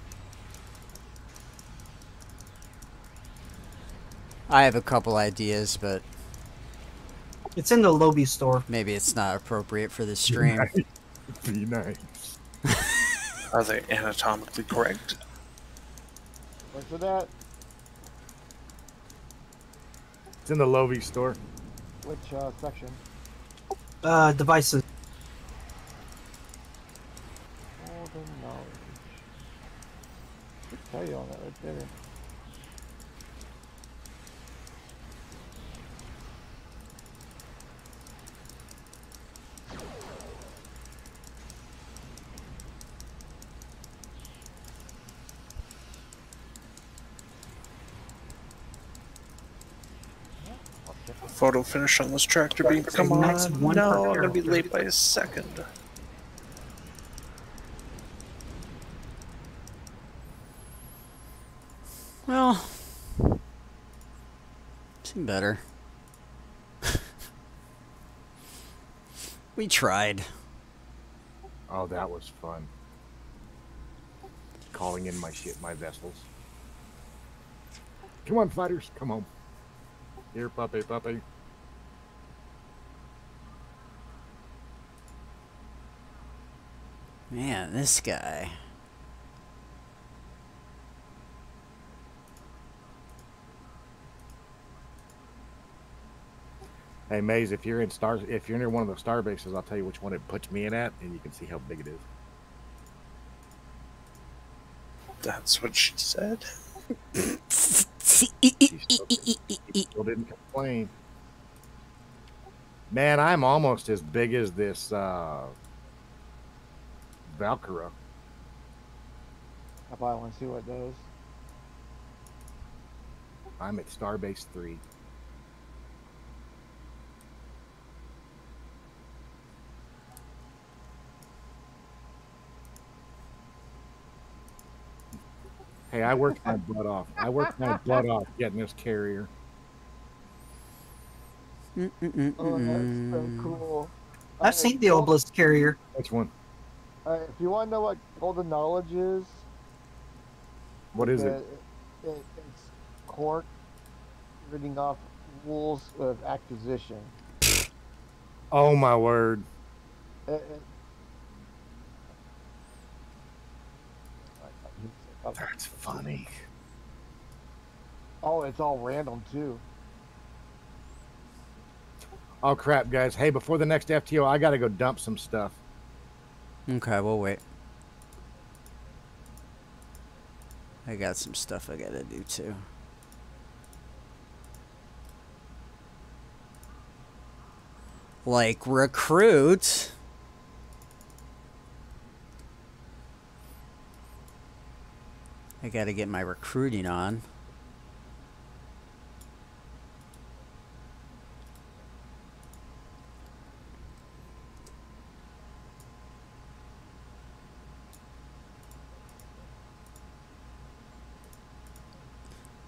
I have a couple ideas, but
It's in the Lobi store.
maybe it's not appropriate for the stream.
Be nice. *laughs*
Are they anatomically correct?
Where's it at?
It's in the Lobi store.
Which uh, section?
Uh, devices.
Golden knowledge. Should tell you on that right there.
Photo finish on this tractor beam. Come on.
one
No, I'm gonna be late by a second.
Well, seemed better. *laughs* we tried.
Oh, that was fun. Calling in my shit, my vessels. Come on, fighters, come on. Here, puppy, puppy.
Man, this guy.
Hey, Maze, if you're in star, if you're near one of the star bases, I'll tell you which one it puts me in at, and you can see how big it is.
That's what she said. *laughs*
She still, she still didn't complain. Man, I'm almost as big as this uh, Valkyra.
I probably want to see what it does.
I'm at Starbase 3. Hey, I worked my butt off. I worked my butt off getting this carrier.
Oh, that's so cool.
I've seen the obelisk carrier.
Which one?
Uh, if you want to know what golden knowledge is,
What is
uh,
it?
it it's Quark reading off rules of acquisition.
Oh my word!
It, it,
That's funny.
Oh, it's all random too.
Oh crap, guys! Hey, before the next FTO, I gotta go dump some stuff.
Okay, we'll wait. I got some stuff I gotta do too. Like recruit. I gotta get my recruiting on.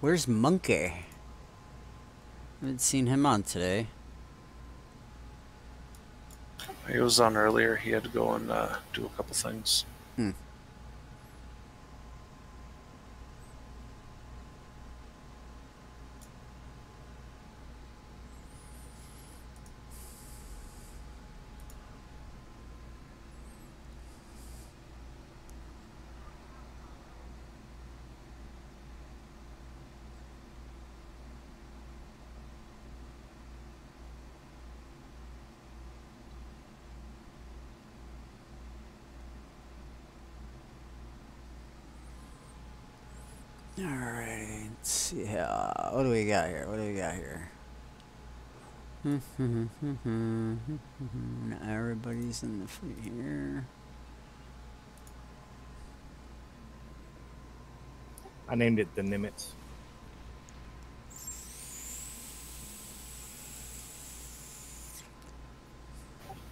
Where's Monkey? I haven't seen him on today.
He was on earlier. He had to go and uh, do a couple things.
Hmm. Alright, let's see how. What do we got here? What do we got here? Now *laughs* everybody's in the fleet here.
I named it the Nimitz.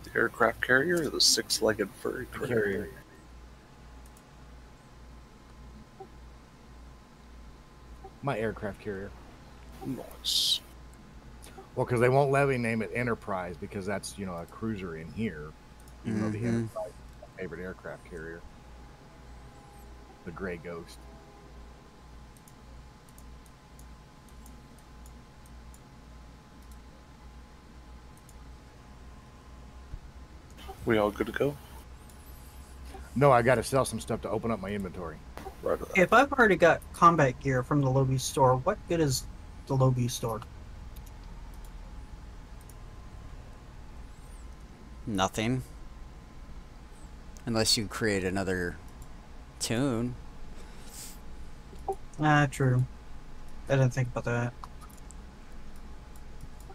The aircraft carrier or the six-legged furry carrier?
My aircraft carrier.
Nice.
Well, because they won't let me name it Enterprise because that's you know a cruiser in here. Even know the
Mhm.
Enterprise is my favorite aircraft carrier, the Gray Ghost.
We all good to go?
No, I got to sell some stuff to open up my inventory.
Right.
If I've already got combat gear from the Lobi store, what good is the Lobi store?
Nothing. Unless you create another tune.
Ah, true. I didn't think about that.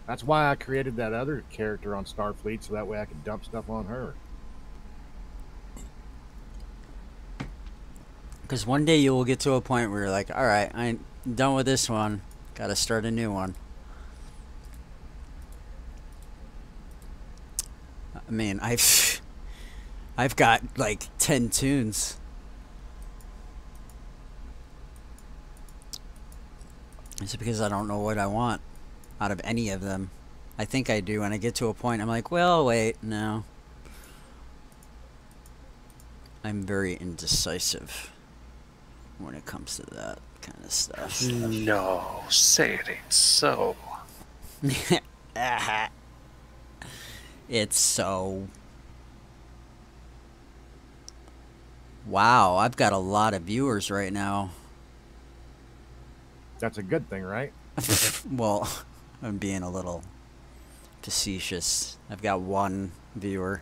That's why I created that other character on Starfleet so that way I could dump stuff on her.
Because one day you will get to a point where you're like, alright, I'm done with this one. Gotta start a new one. I mean, I've *laughs* I've got like ten tunes. It's because I don't know what I want out of any of them. I think I do, and I get to a point I'm like, well, wait, no. I'm very indecisive when it comes to that kind of stuff.
No, say it ain't so. *laughs*
it's so. Wow, I've got a lot of viewers right now.
That's a good thing, right? *laughs*
well, *laughs* I'm being a little facetious. I've got one viewer,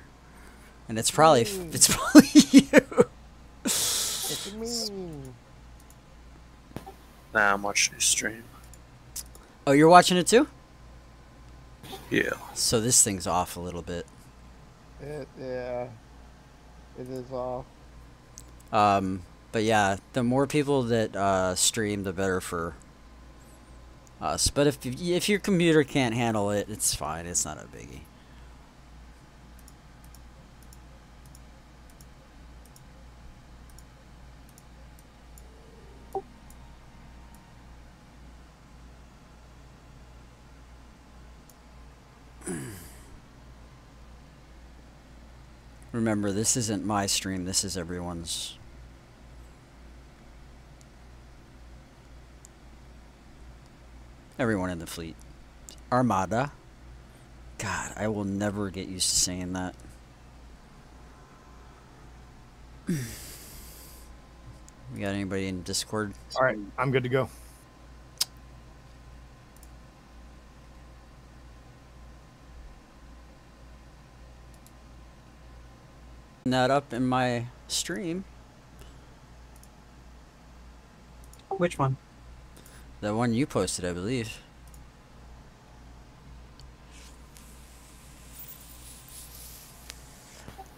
and it's probably it's probably you.
It's me.
Nah, I'm watching your stream.
Oh, you're watching it too?
Yeah.
So this thing's off a little bit.
It, yeah. It is off.
Um, but yeah, the more people that uh, stream, the better for us. But if if your computer can't handle it, it's fine. It's not a biggie. Remember, this isn't my stream. This is everyone's. Everyone in the fleet. Armada. God, I will never get used to saying that. *clears throat* We got anybody in Discord?
All right, I'm good to go.
That up in my stream.
Which one?
The one you posted, I believe.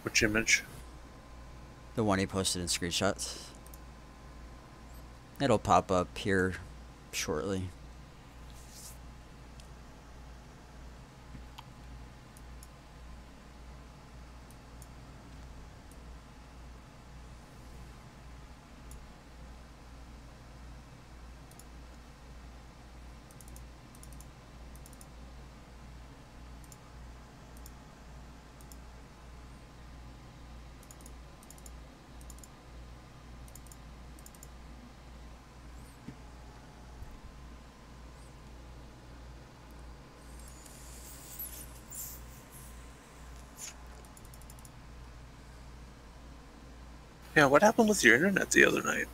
Which image?
The one he posted in screenshots. It'll pop up here shortly.
Yeah, what happened with your internet the other night?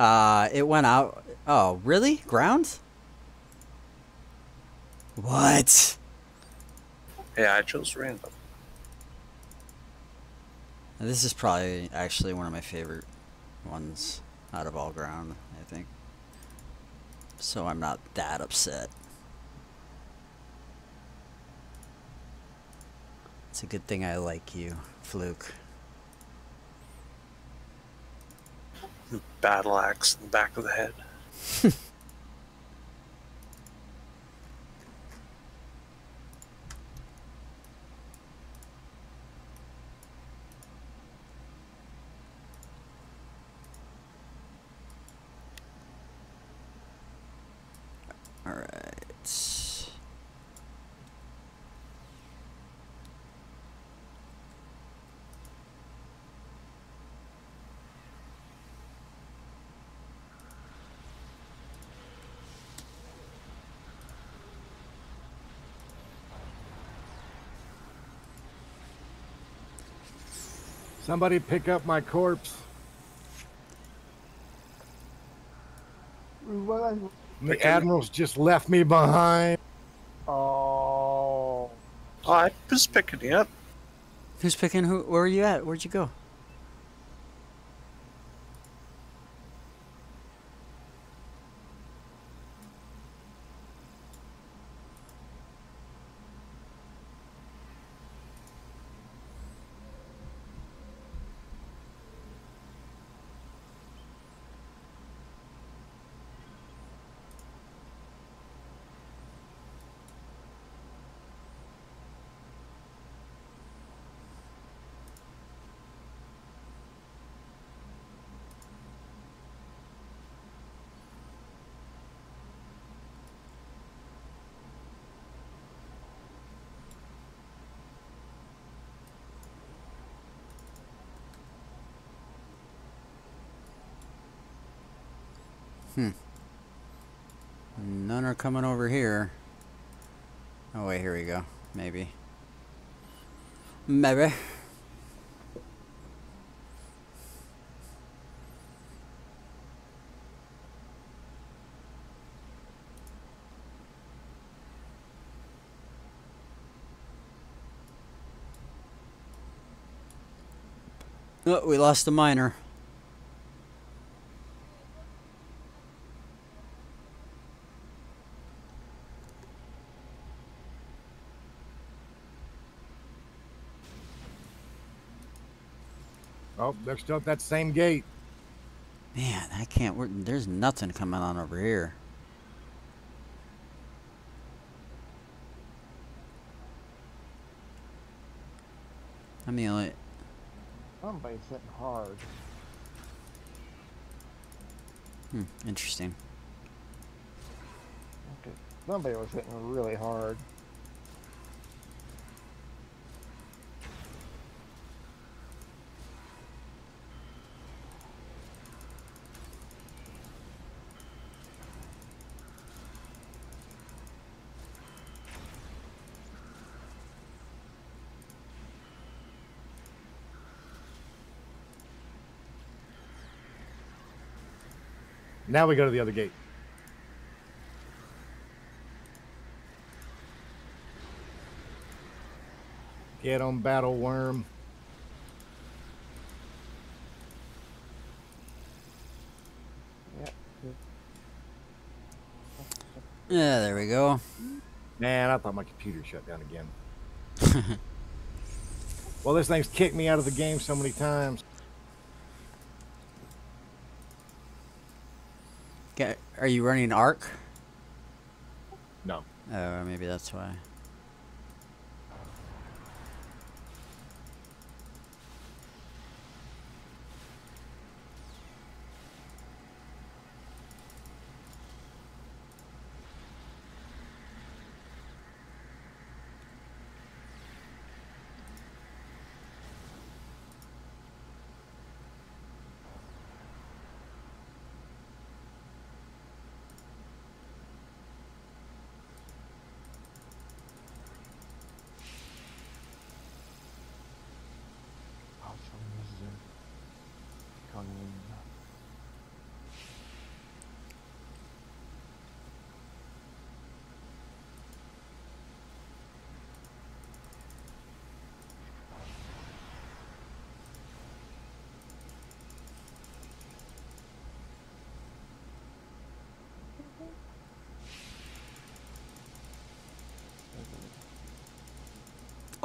Uh, it went out. Oh, really? Ground? What?
Yeah, I chose random.
This is probably actually one of my favorite ones out of all ground, I think. So I'm not that upset. It's a good thing I like you, Fluke.
Battle axe in the back of the head. *laughs*
Alright.
Somebody pick up my corpse. The admirals just left me behind.
Oh,
I was picking you up.
Who's picking who? Where are you at? Where'd you go? Hmm. None are coming over here. Oh wait, here we go. Maybe. Maybe. Oh, we lost the miner.
Oh, they're still at that same gate.
Man, I can't. Work. There's nothing coming on over here. I mean, like,
somebody's hitting hard.
hmm, interesting.
Okay, somebody was hitting really hard.
Now we go to the other gate. Get on Battle Worm.
Yeah, there we go.
Man, I thought my computer shut down again. *laughs* well, this thing's kicked me out of the game so many times.
Are you running Arc?
No.
Oh, maybe that's why.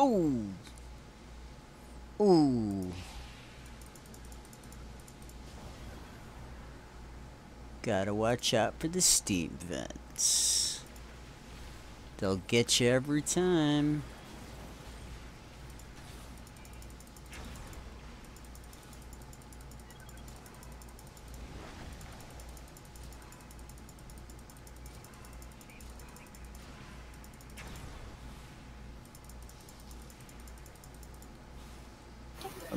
Ooh. Ooh. Gotta watch out for the steam vents. They'll get you every time.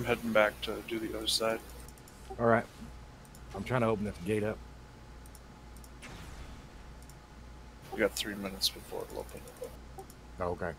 Heading back to do the other side.
All right. I'm trying to open this gate up.
We got three minutes before it'll open.
Oh, okay.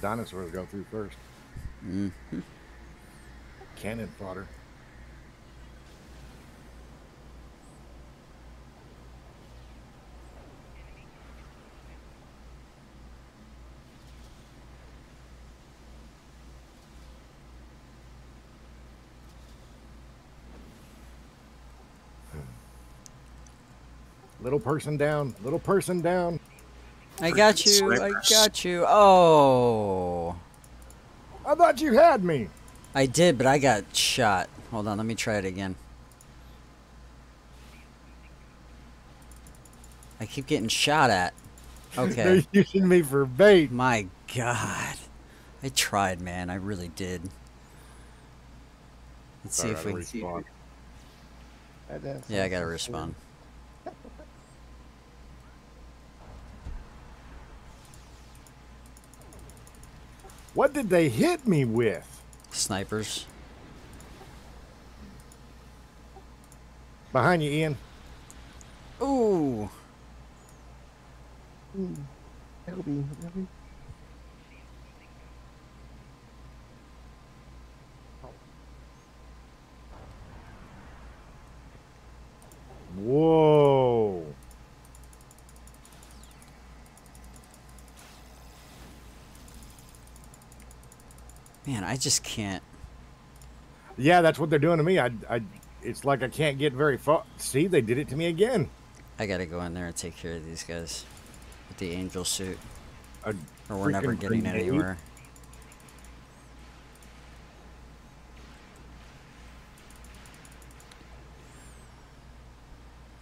Dinosaurs go through first.
Mm.
Cannon fodder. Little person down. Little person down.
I got you. I got you. Oh.
I thought you had me.
I did, but I got shot. Hold on, let me try it again. I keep getting shot at. *laughs* Okay.
They're using me for bait.
My god. I tried, man. I really did. Let's see if we
Respawn.
That didn't
Yeah, I gotta
so
respond.
What did they hit me with?
Snipers.
Behind you, Ian.
Ooh.
Ooh, Elby.
Whoa.
Man, I just can't.
Yeah, that's what they're doing to me. I, I, it's like I can't get very far. See, they did it to me again.
I gotta go in there and take care of these guys with the angel suit.
A
Or we're never getting anywhere.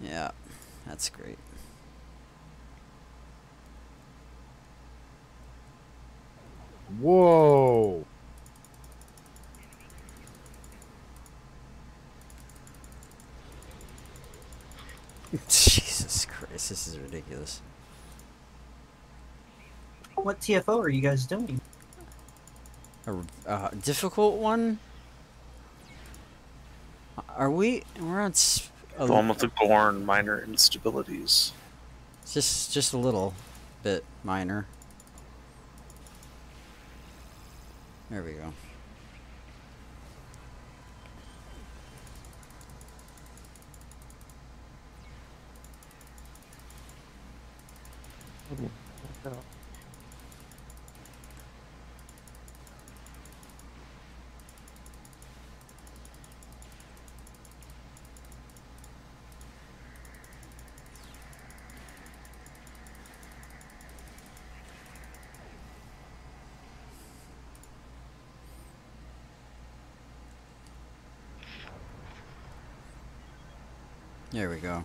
Yeah, that's great.
Whoa.
Ridiculous. This is ridiculous.
What TFO are you guys doing?
A uh, difficult one? Are we? We're on. s- a-
The one with the Gorn minor instabilities.
just, just a little bit minor. There we go. There we go.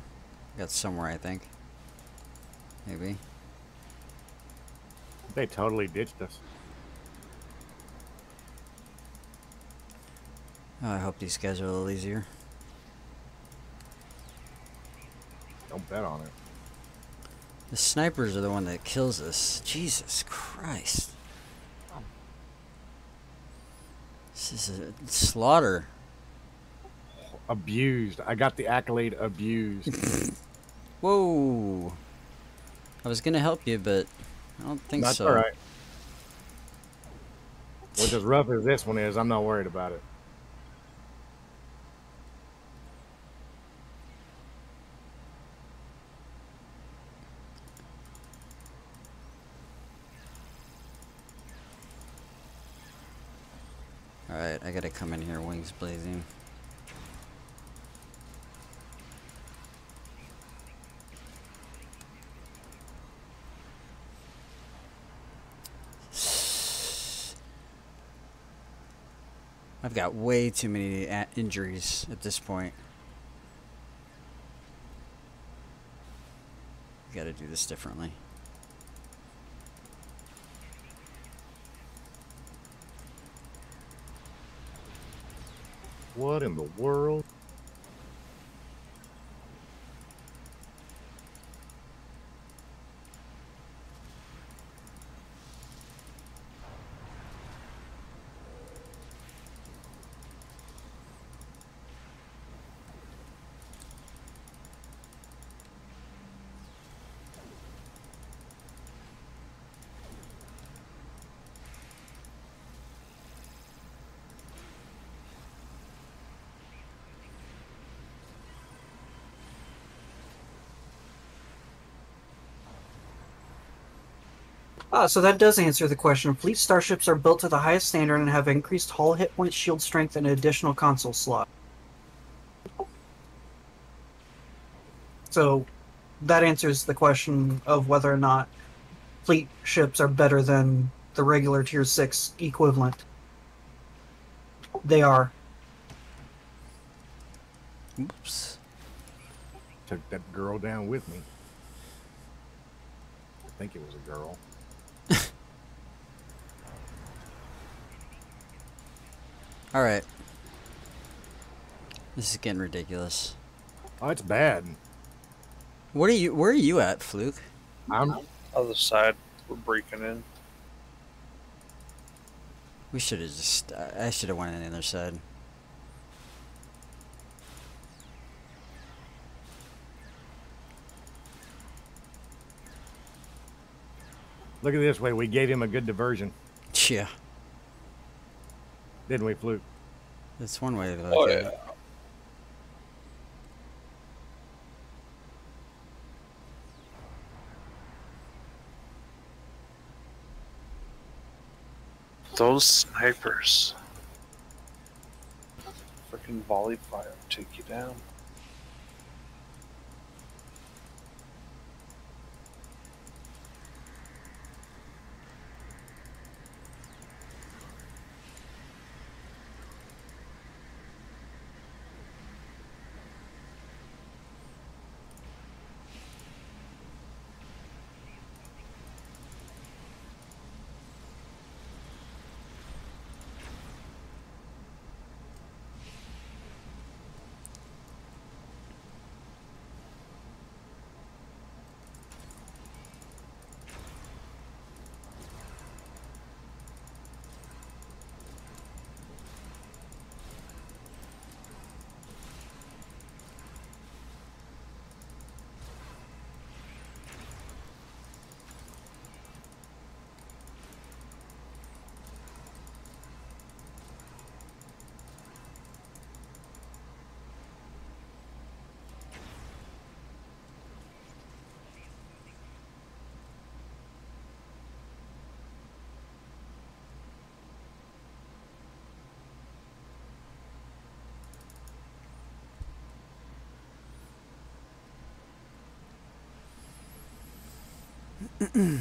Got somewhere, I think. Maybe.
They totally ditched us.
Oh, I hope these guys are a little easier.
Don't bet on it.
The snipers are the one that kills us. Jesus Christ. This is a slaughter.
Abused. I got the accolade abused. *laughs*
Whoa. I was gonna help you, but I don't think
That's
so.
all right. With as rough as this one is, I'm not worried about it.
Alright, I gotta come in here, wings blazing. I've got way too many uh, injuries at this point. Gotta do this differently.
What in the world?
Ah, so that does answer the question. Fleet starships are built to the highest standard and have increased hull hit point, shield strength, and an additional console slot. So that answers the question of whether or not fleet ships are better than the regular tier 6 equivalent. They are.
Oops.
Took that girl down with me. I think it was a girl.
Alright. This is getting ridiculous.
Oh, it's bad.
What are you where are you at, Fluke?
I'm
Other side, we're breaking in.
We should have just I I should have went on the other side.
look at it this way. We gave him a good diversion, *laughs*
Yeah.
Didn't we, Fluke?
That's one way to look
Oh,
at
yeah.
it.
Those snipers. Freaking volley fire will take you down.
mm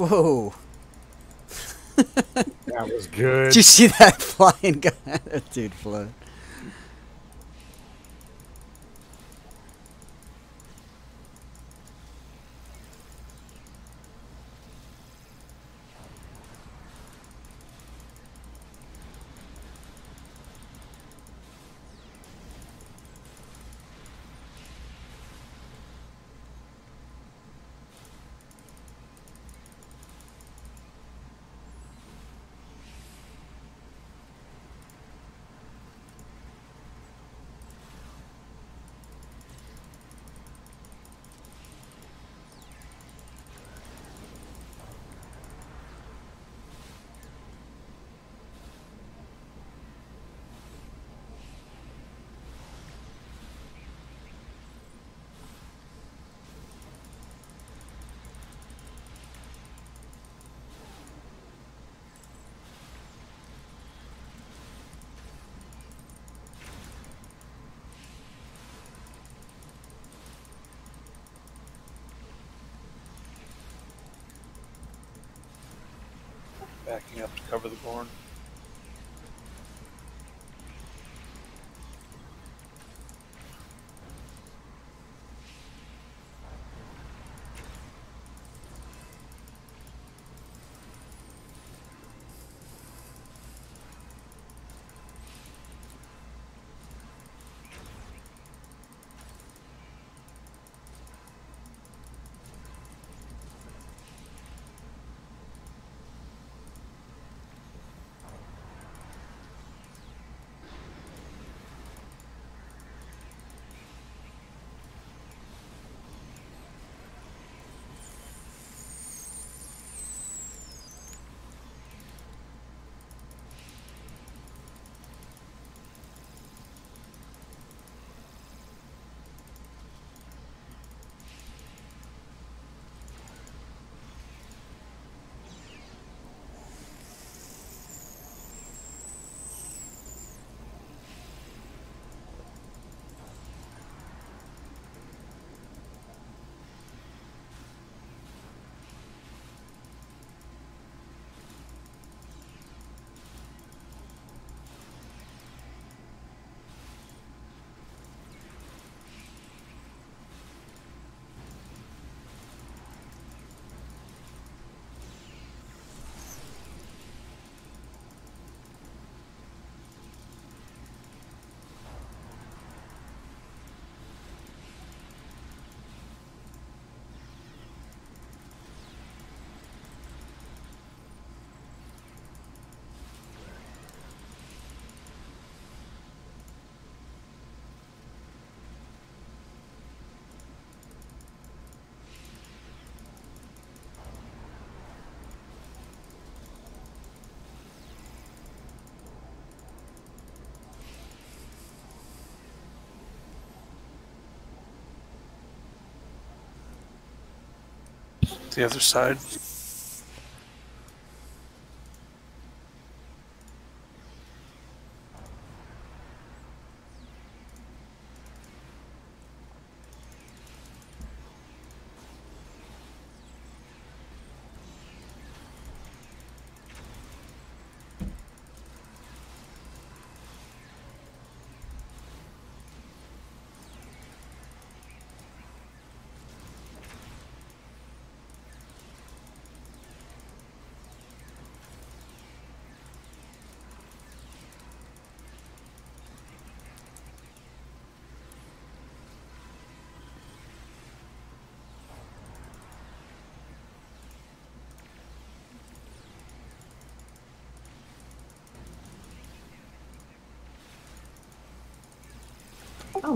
Whoa!
That was good.
Did you see that *laughs* flying guy? *laughs* that dude float.
Backing up to cover the Gorn. The other side.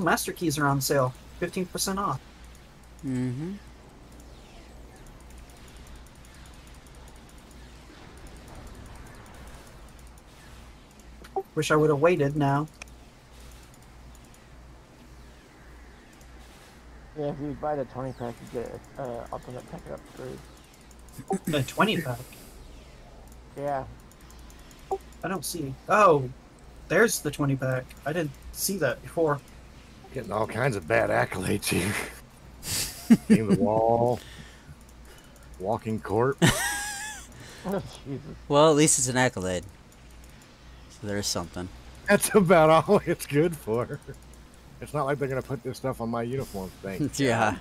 Master keys are on sale. 15% off.
Mm-hmm.
Wish I would have waited now.
Yeah, if you buy the 20 pack, you get uh, ultimate tech upgrade.
A 20 pack.
Yeah,
I don't see. Oh, there's the 20 pack. I didn't see that before.
Getting all kinds of bad accolades here. *laughs* Game the wall. Walking court. *laughs*
Oh,
Well, at least it's an accolade. So there's something.
That's about all it's good for. It's not like they're gonna put this stuff on my uniform thing. *laughs*
yeah.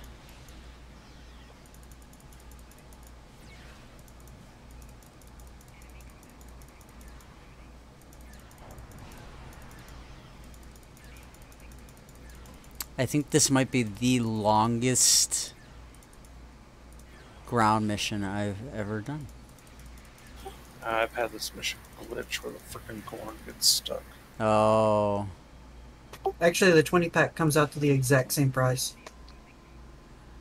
I think this might be the longest ground mission I've ever done.
I've had this mission glitch where the freaking Gorn gets stuck.
Oh,
Actually, the 20 pack comes out to the exact same price.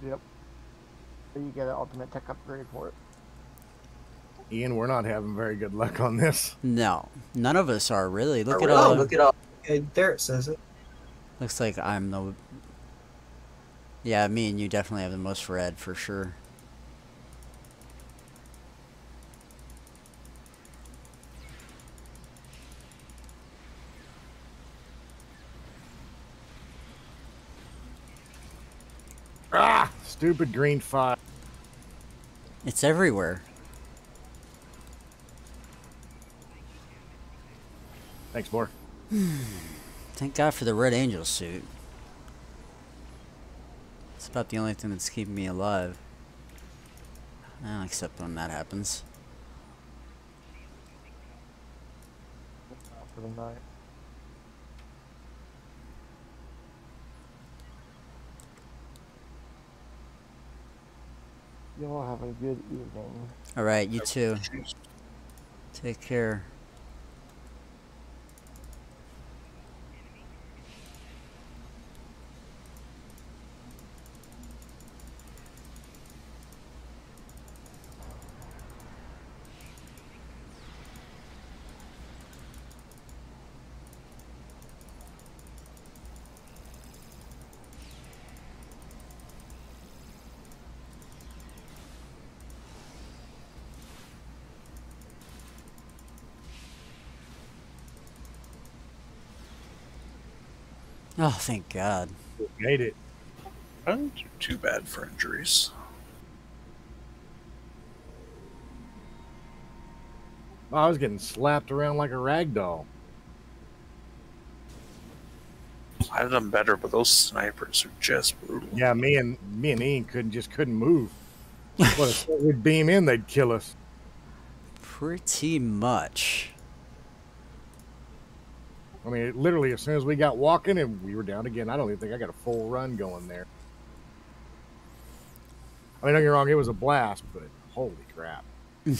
Yep. So you get an ultimate tech upgrade for it.
Ian, we're not having very good luck on this.
no. None of us are really. Look at
Oh,
all.
look at all. Okay, there it says it.
Looks like I'm the. Yeah, me and you definitely have the most red for sure.
Ah, stupid green fire.
It's everywhere.
Thanks, more. *sighs* *laughs*
Thank God for the Red Angel suit. It's about the only thing that's keeping me alive. Well, except when that happens.
for the night. You all have a good evening.
Alright, you too. Take care. Oh, thank God.
Made it.
I don't too bad for injuries.
Oh, I was getting slapped around like a rag doll.
I've done better, but those snipers are just brutal.
Yeah, me and me and Ian couldn't just couldn't move. What if *laughs* we'd beam in, they'd kill us.
Pretty much.
I mean, it, literally, as soon as we got walking, and we were down again. I don't even think I got a full run going there. I mean, don't get me wrong, it was a blast, but holy crap! *laughs*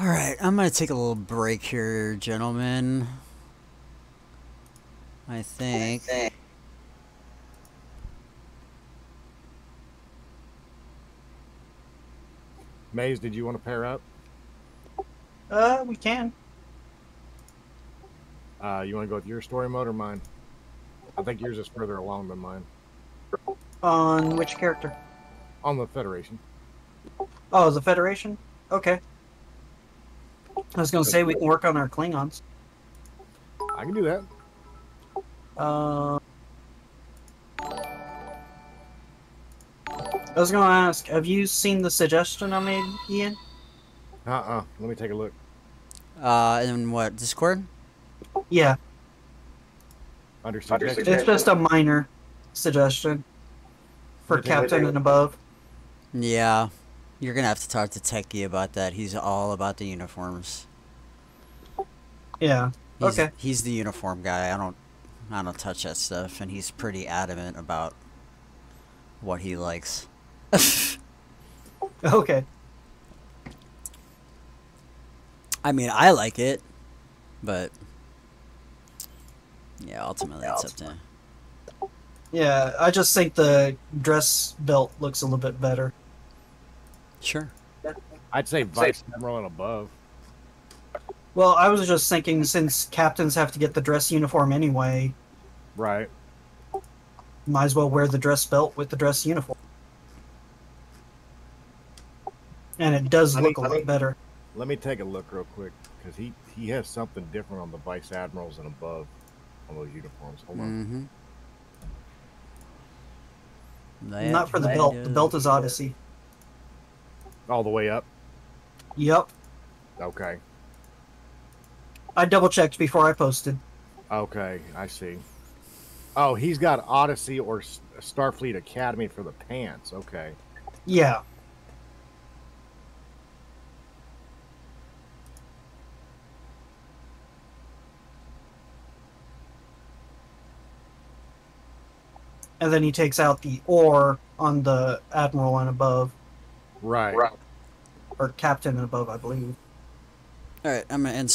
Alright, I'm gonna take a little break here, gentlemen. I think.
Maze, did you want to pair up?
Uh, we can.
Uh, you want to go with your story mode or mine? I think yours is further along than mine.
On which character?
On the Federation.
Oh, the Federation? Okay. I was gonna say we can work on our Klingons.
I can do that.
Uh, I was gonna ask, have you seen the suggestion I made, Ian?
Uh-uh. Let me take a look.
Uh, in what, Discord?
Yeah,
Under suggestion.
it's just a minor suggestion for
Okay, take
captain and above.
Yeah. You're gonna have to talk to Techie about that. He's all about the uniforms.
Yeah.
He's,
Okay.
He's the uniform guy. I don't I don't touch that stuff and he's pretty adamant about what he likes. *laughs*
Okay.
I mean, I like it, but yeah, ultimately it's up to.
Yeah, I just think the dress belt looks a little bit better.
Sure.
I'd say vice admiral and above.
Well, I was just thinking since captains have to get the dress uniform anyway,
Right.
might as well wear the dress belt with the dress uniform. And it does look
think-
a
I
lot
think-
better.
Let me take a look real quick because he he has something different on the vice admirals and above on those uniforms. Hold on.
Mm-hmm.
Not for the belt. The belt is Odyssey.
All the way up.
Yep.
Okay.
I double checked before I posted.
Okay, I see. Oh, he's got Odyssey or Starfleet Academy for the pants. Okay.
Yeah. And then he takes out the or on the admiral and above,
Right.
or captain and above, I believe.
All right, I'm gonna end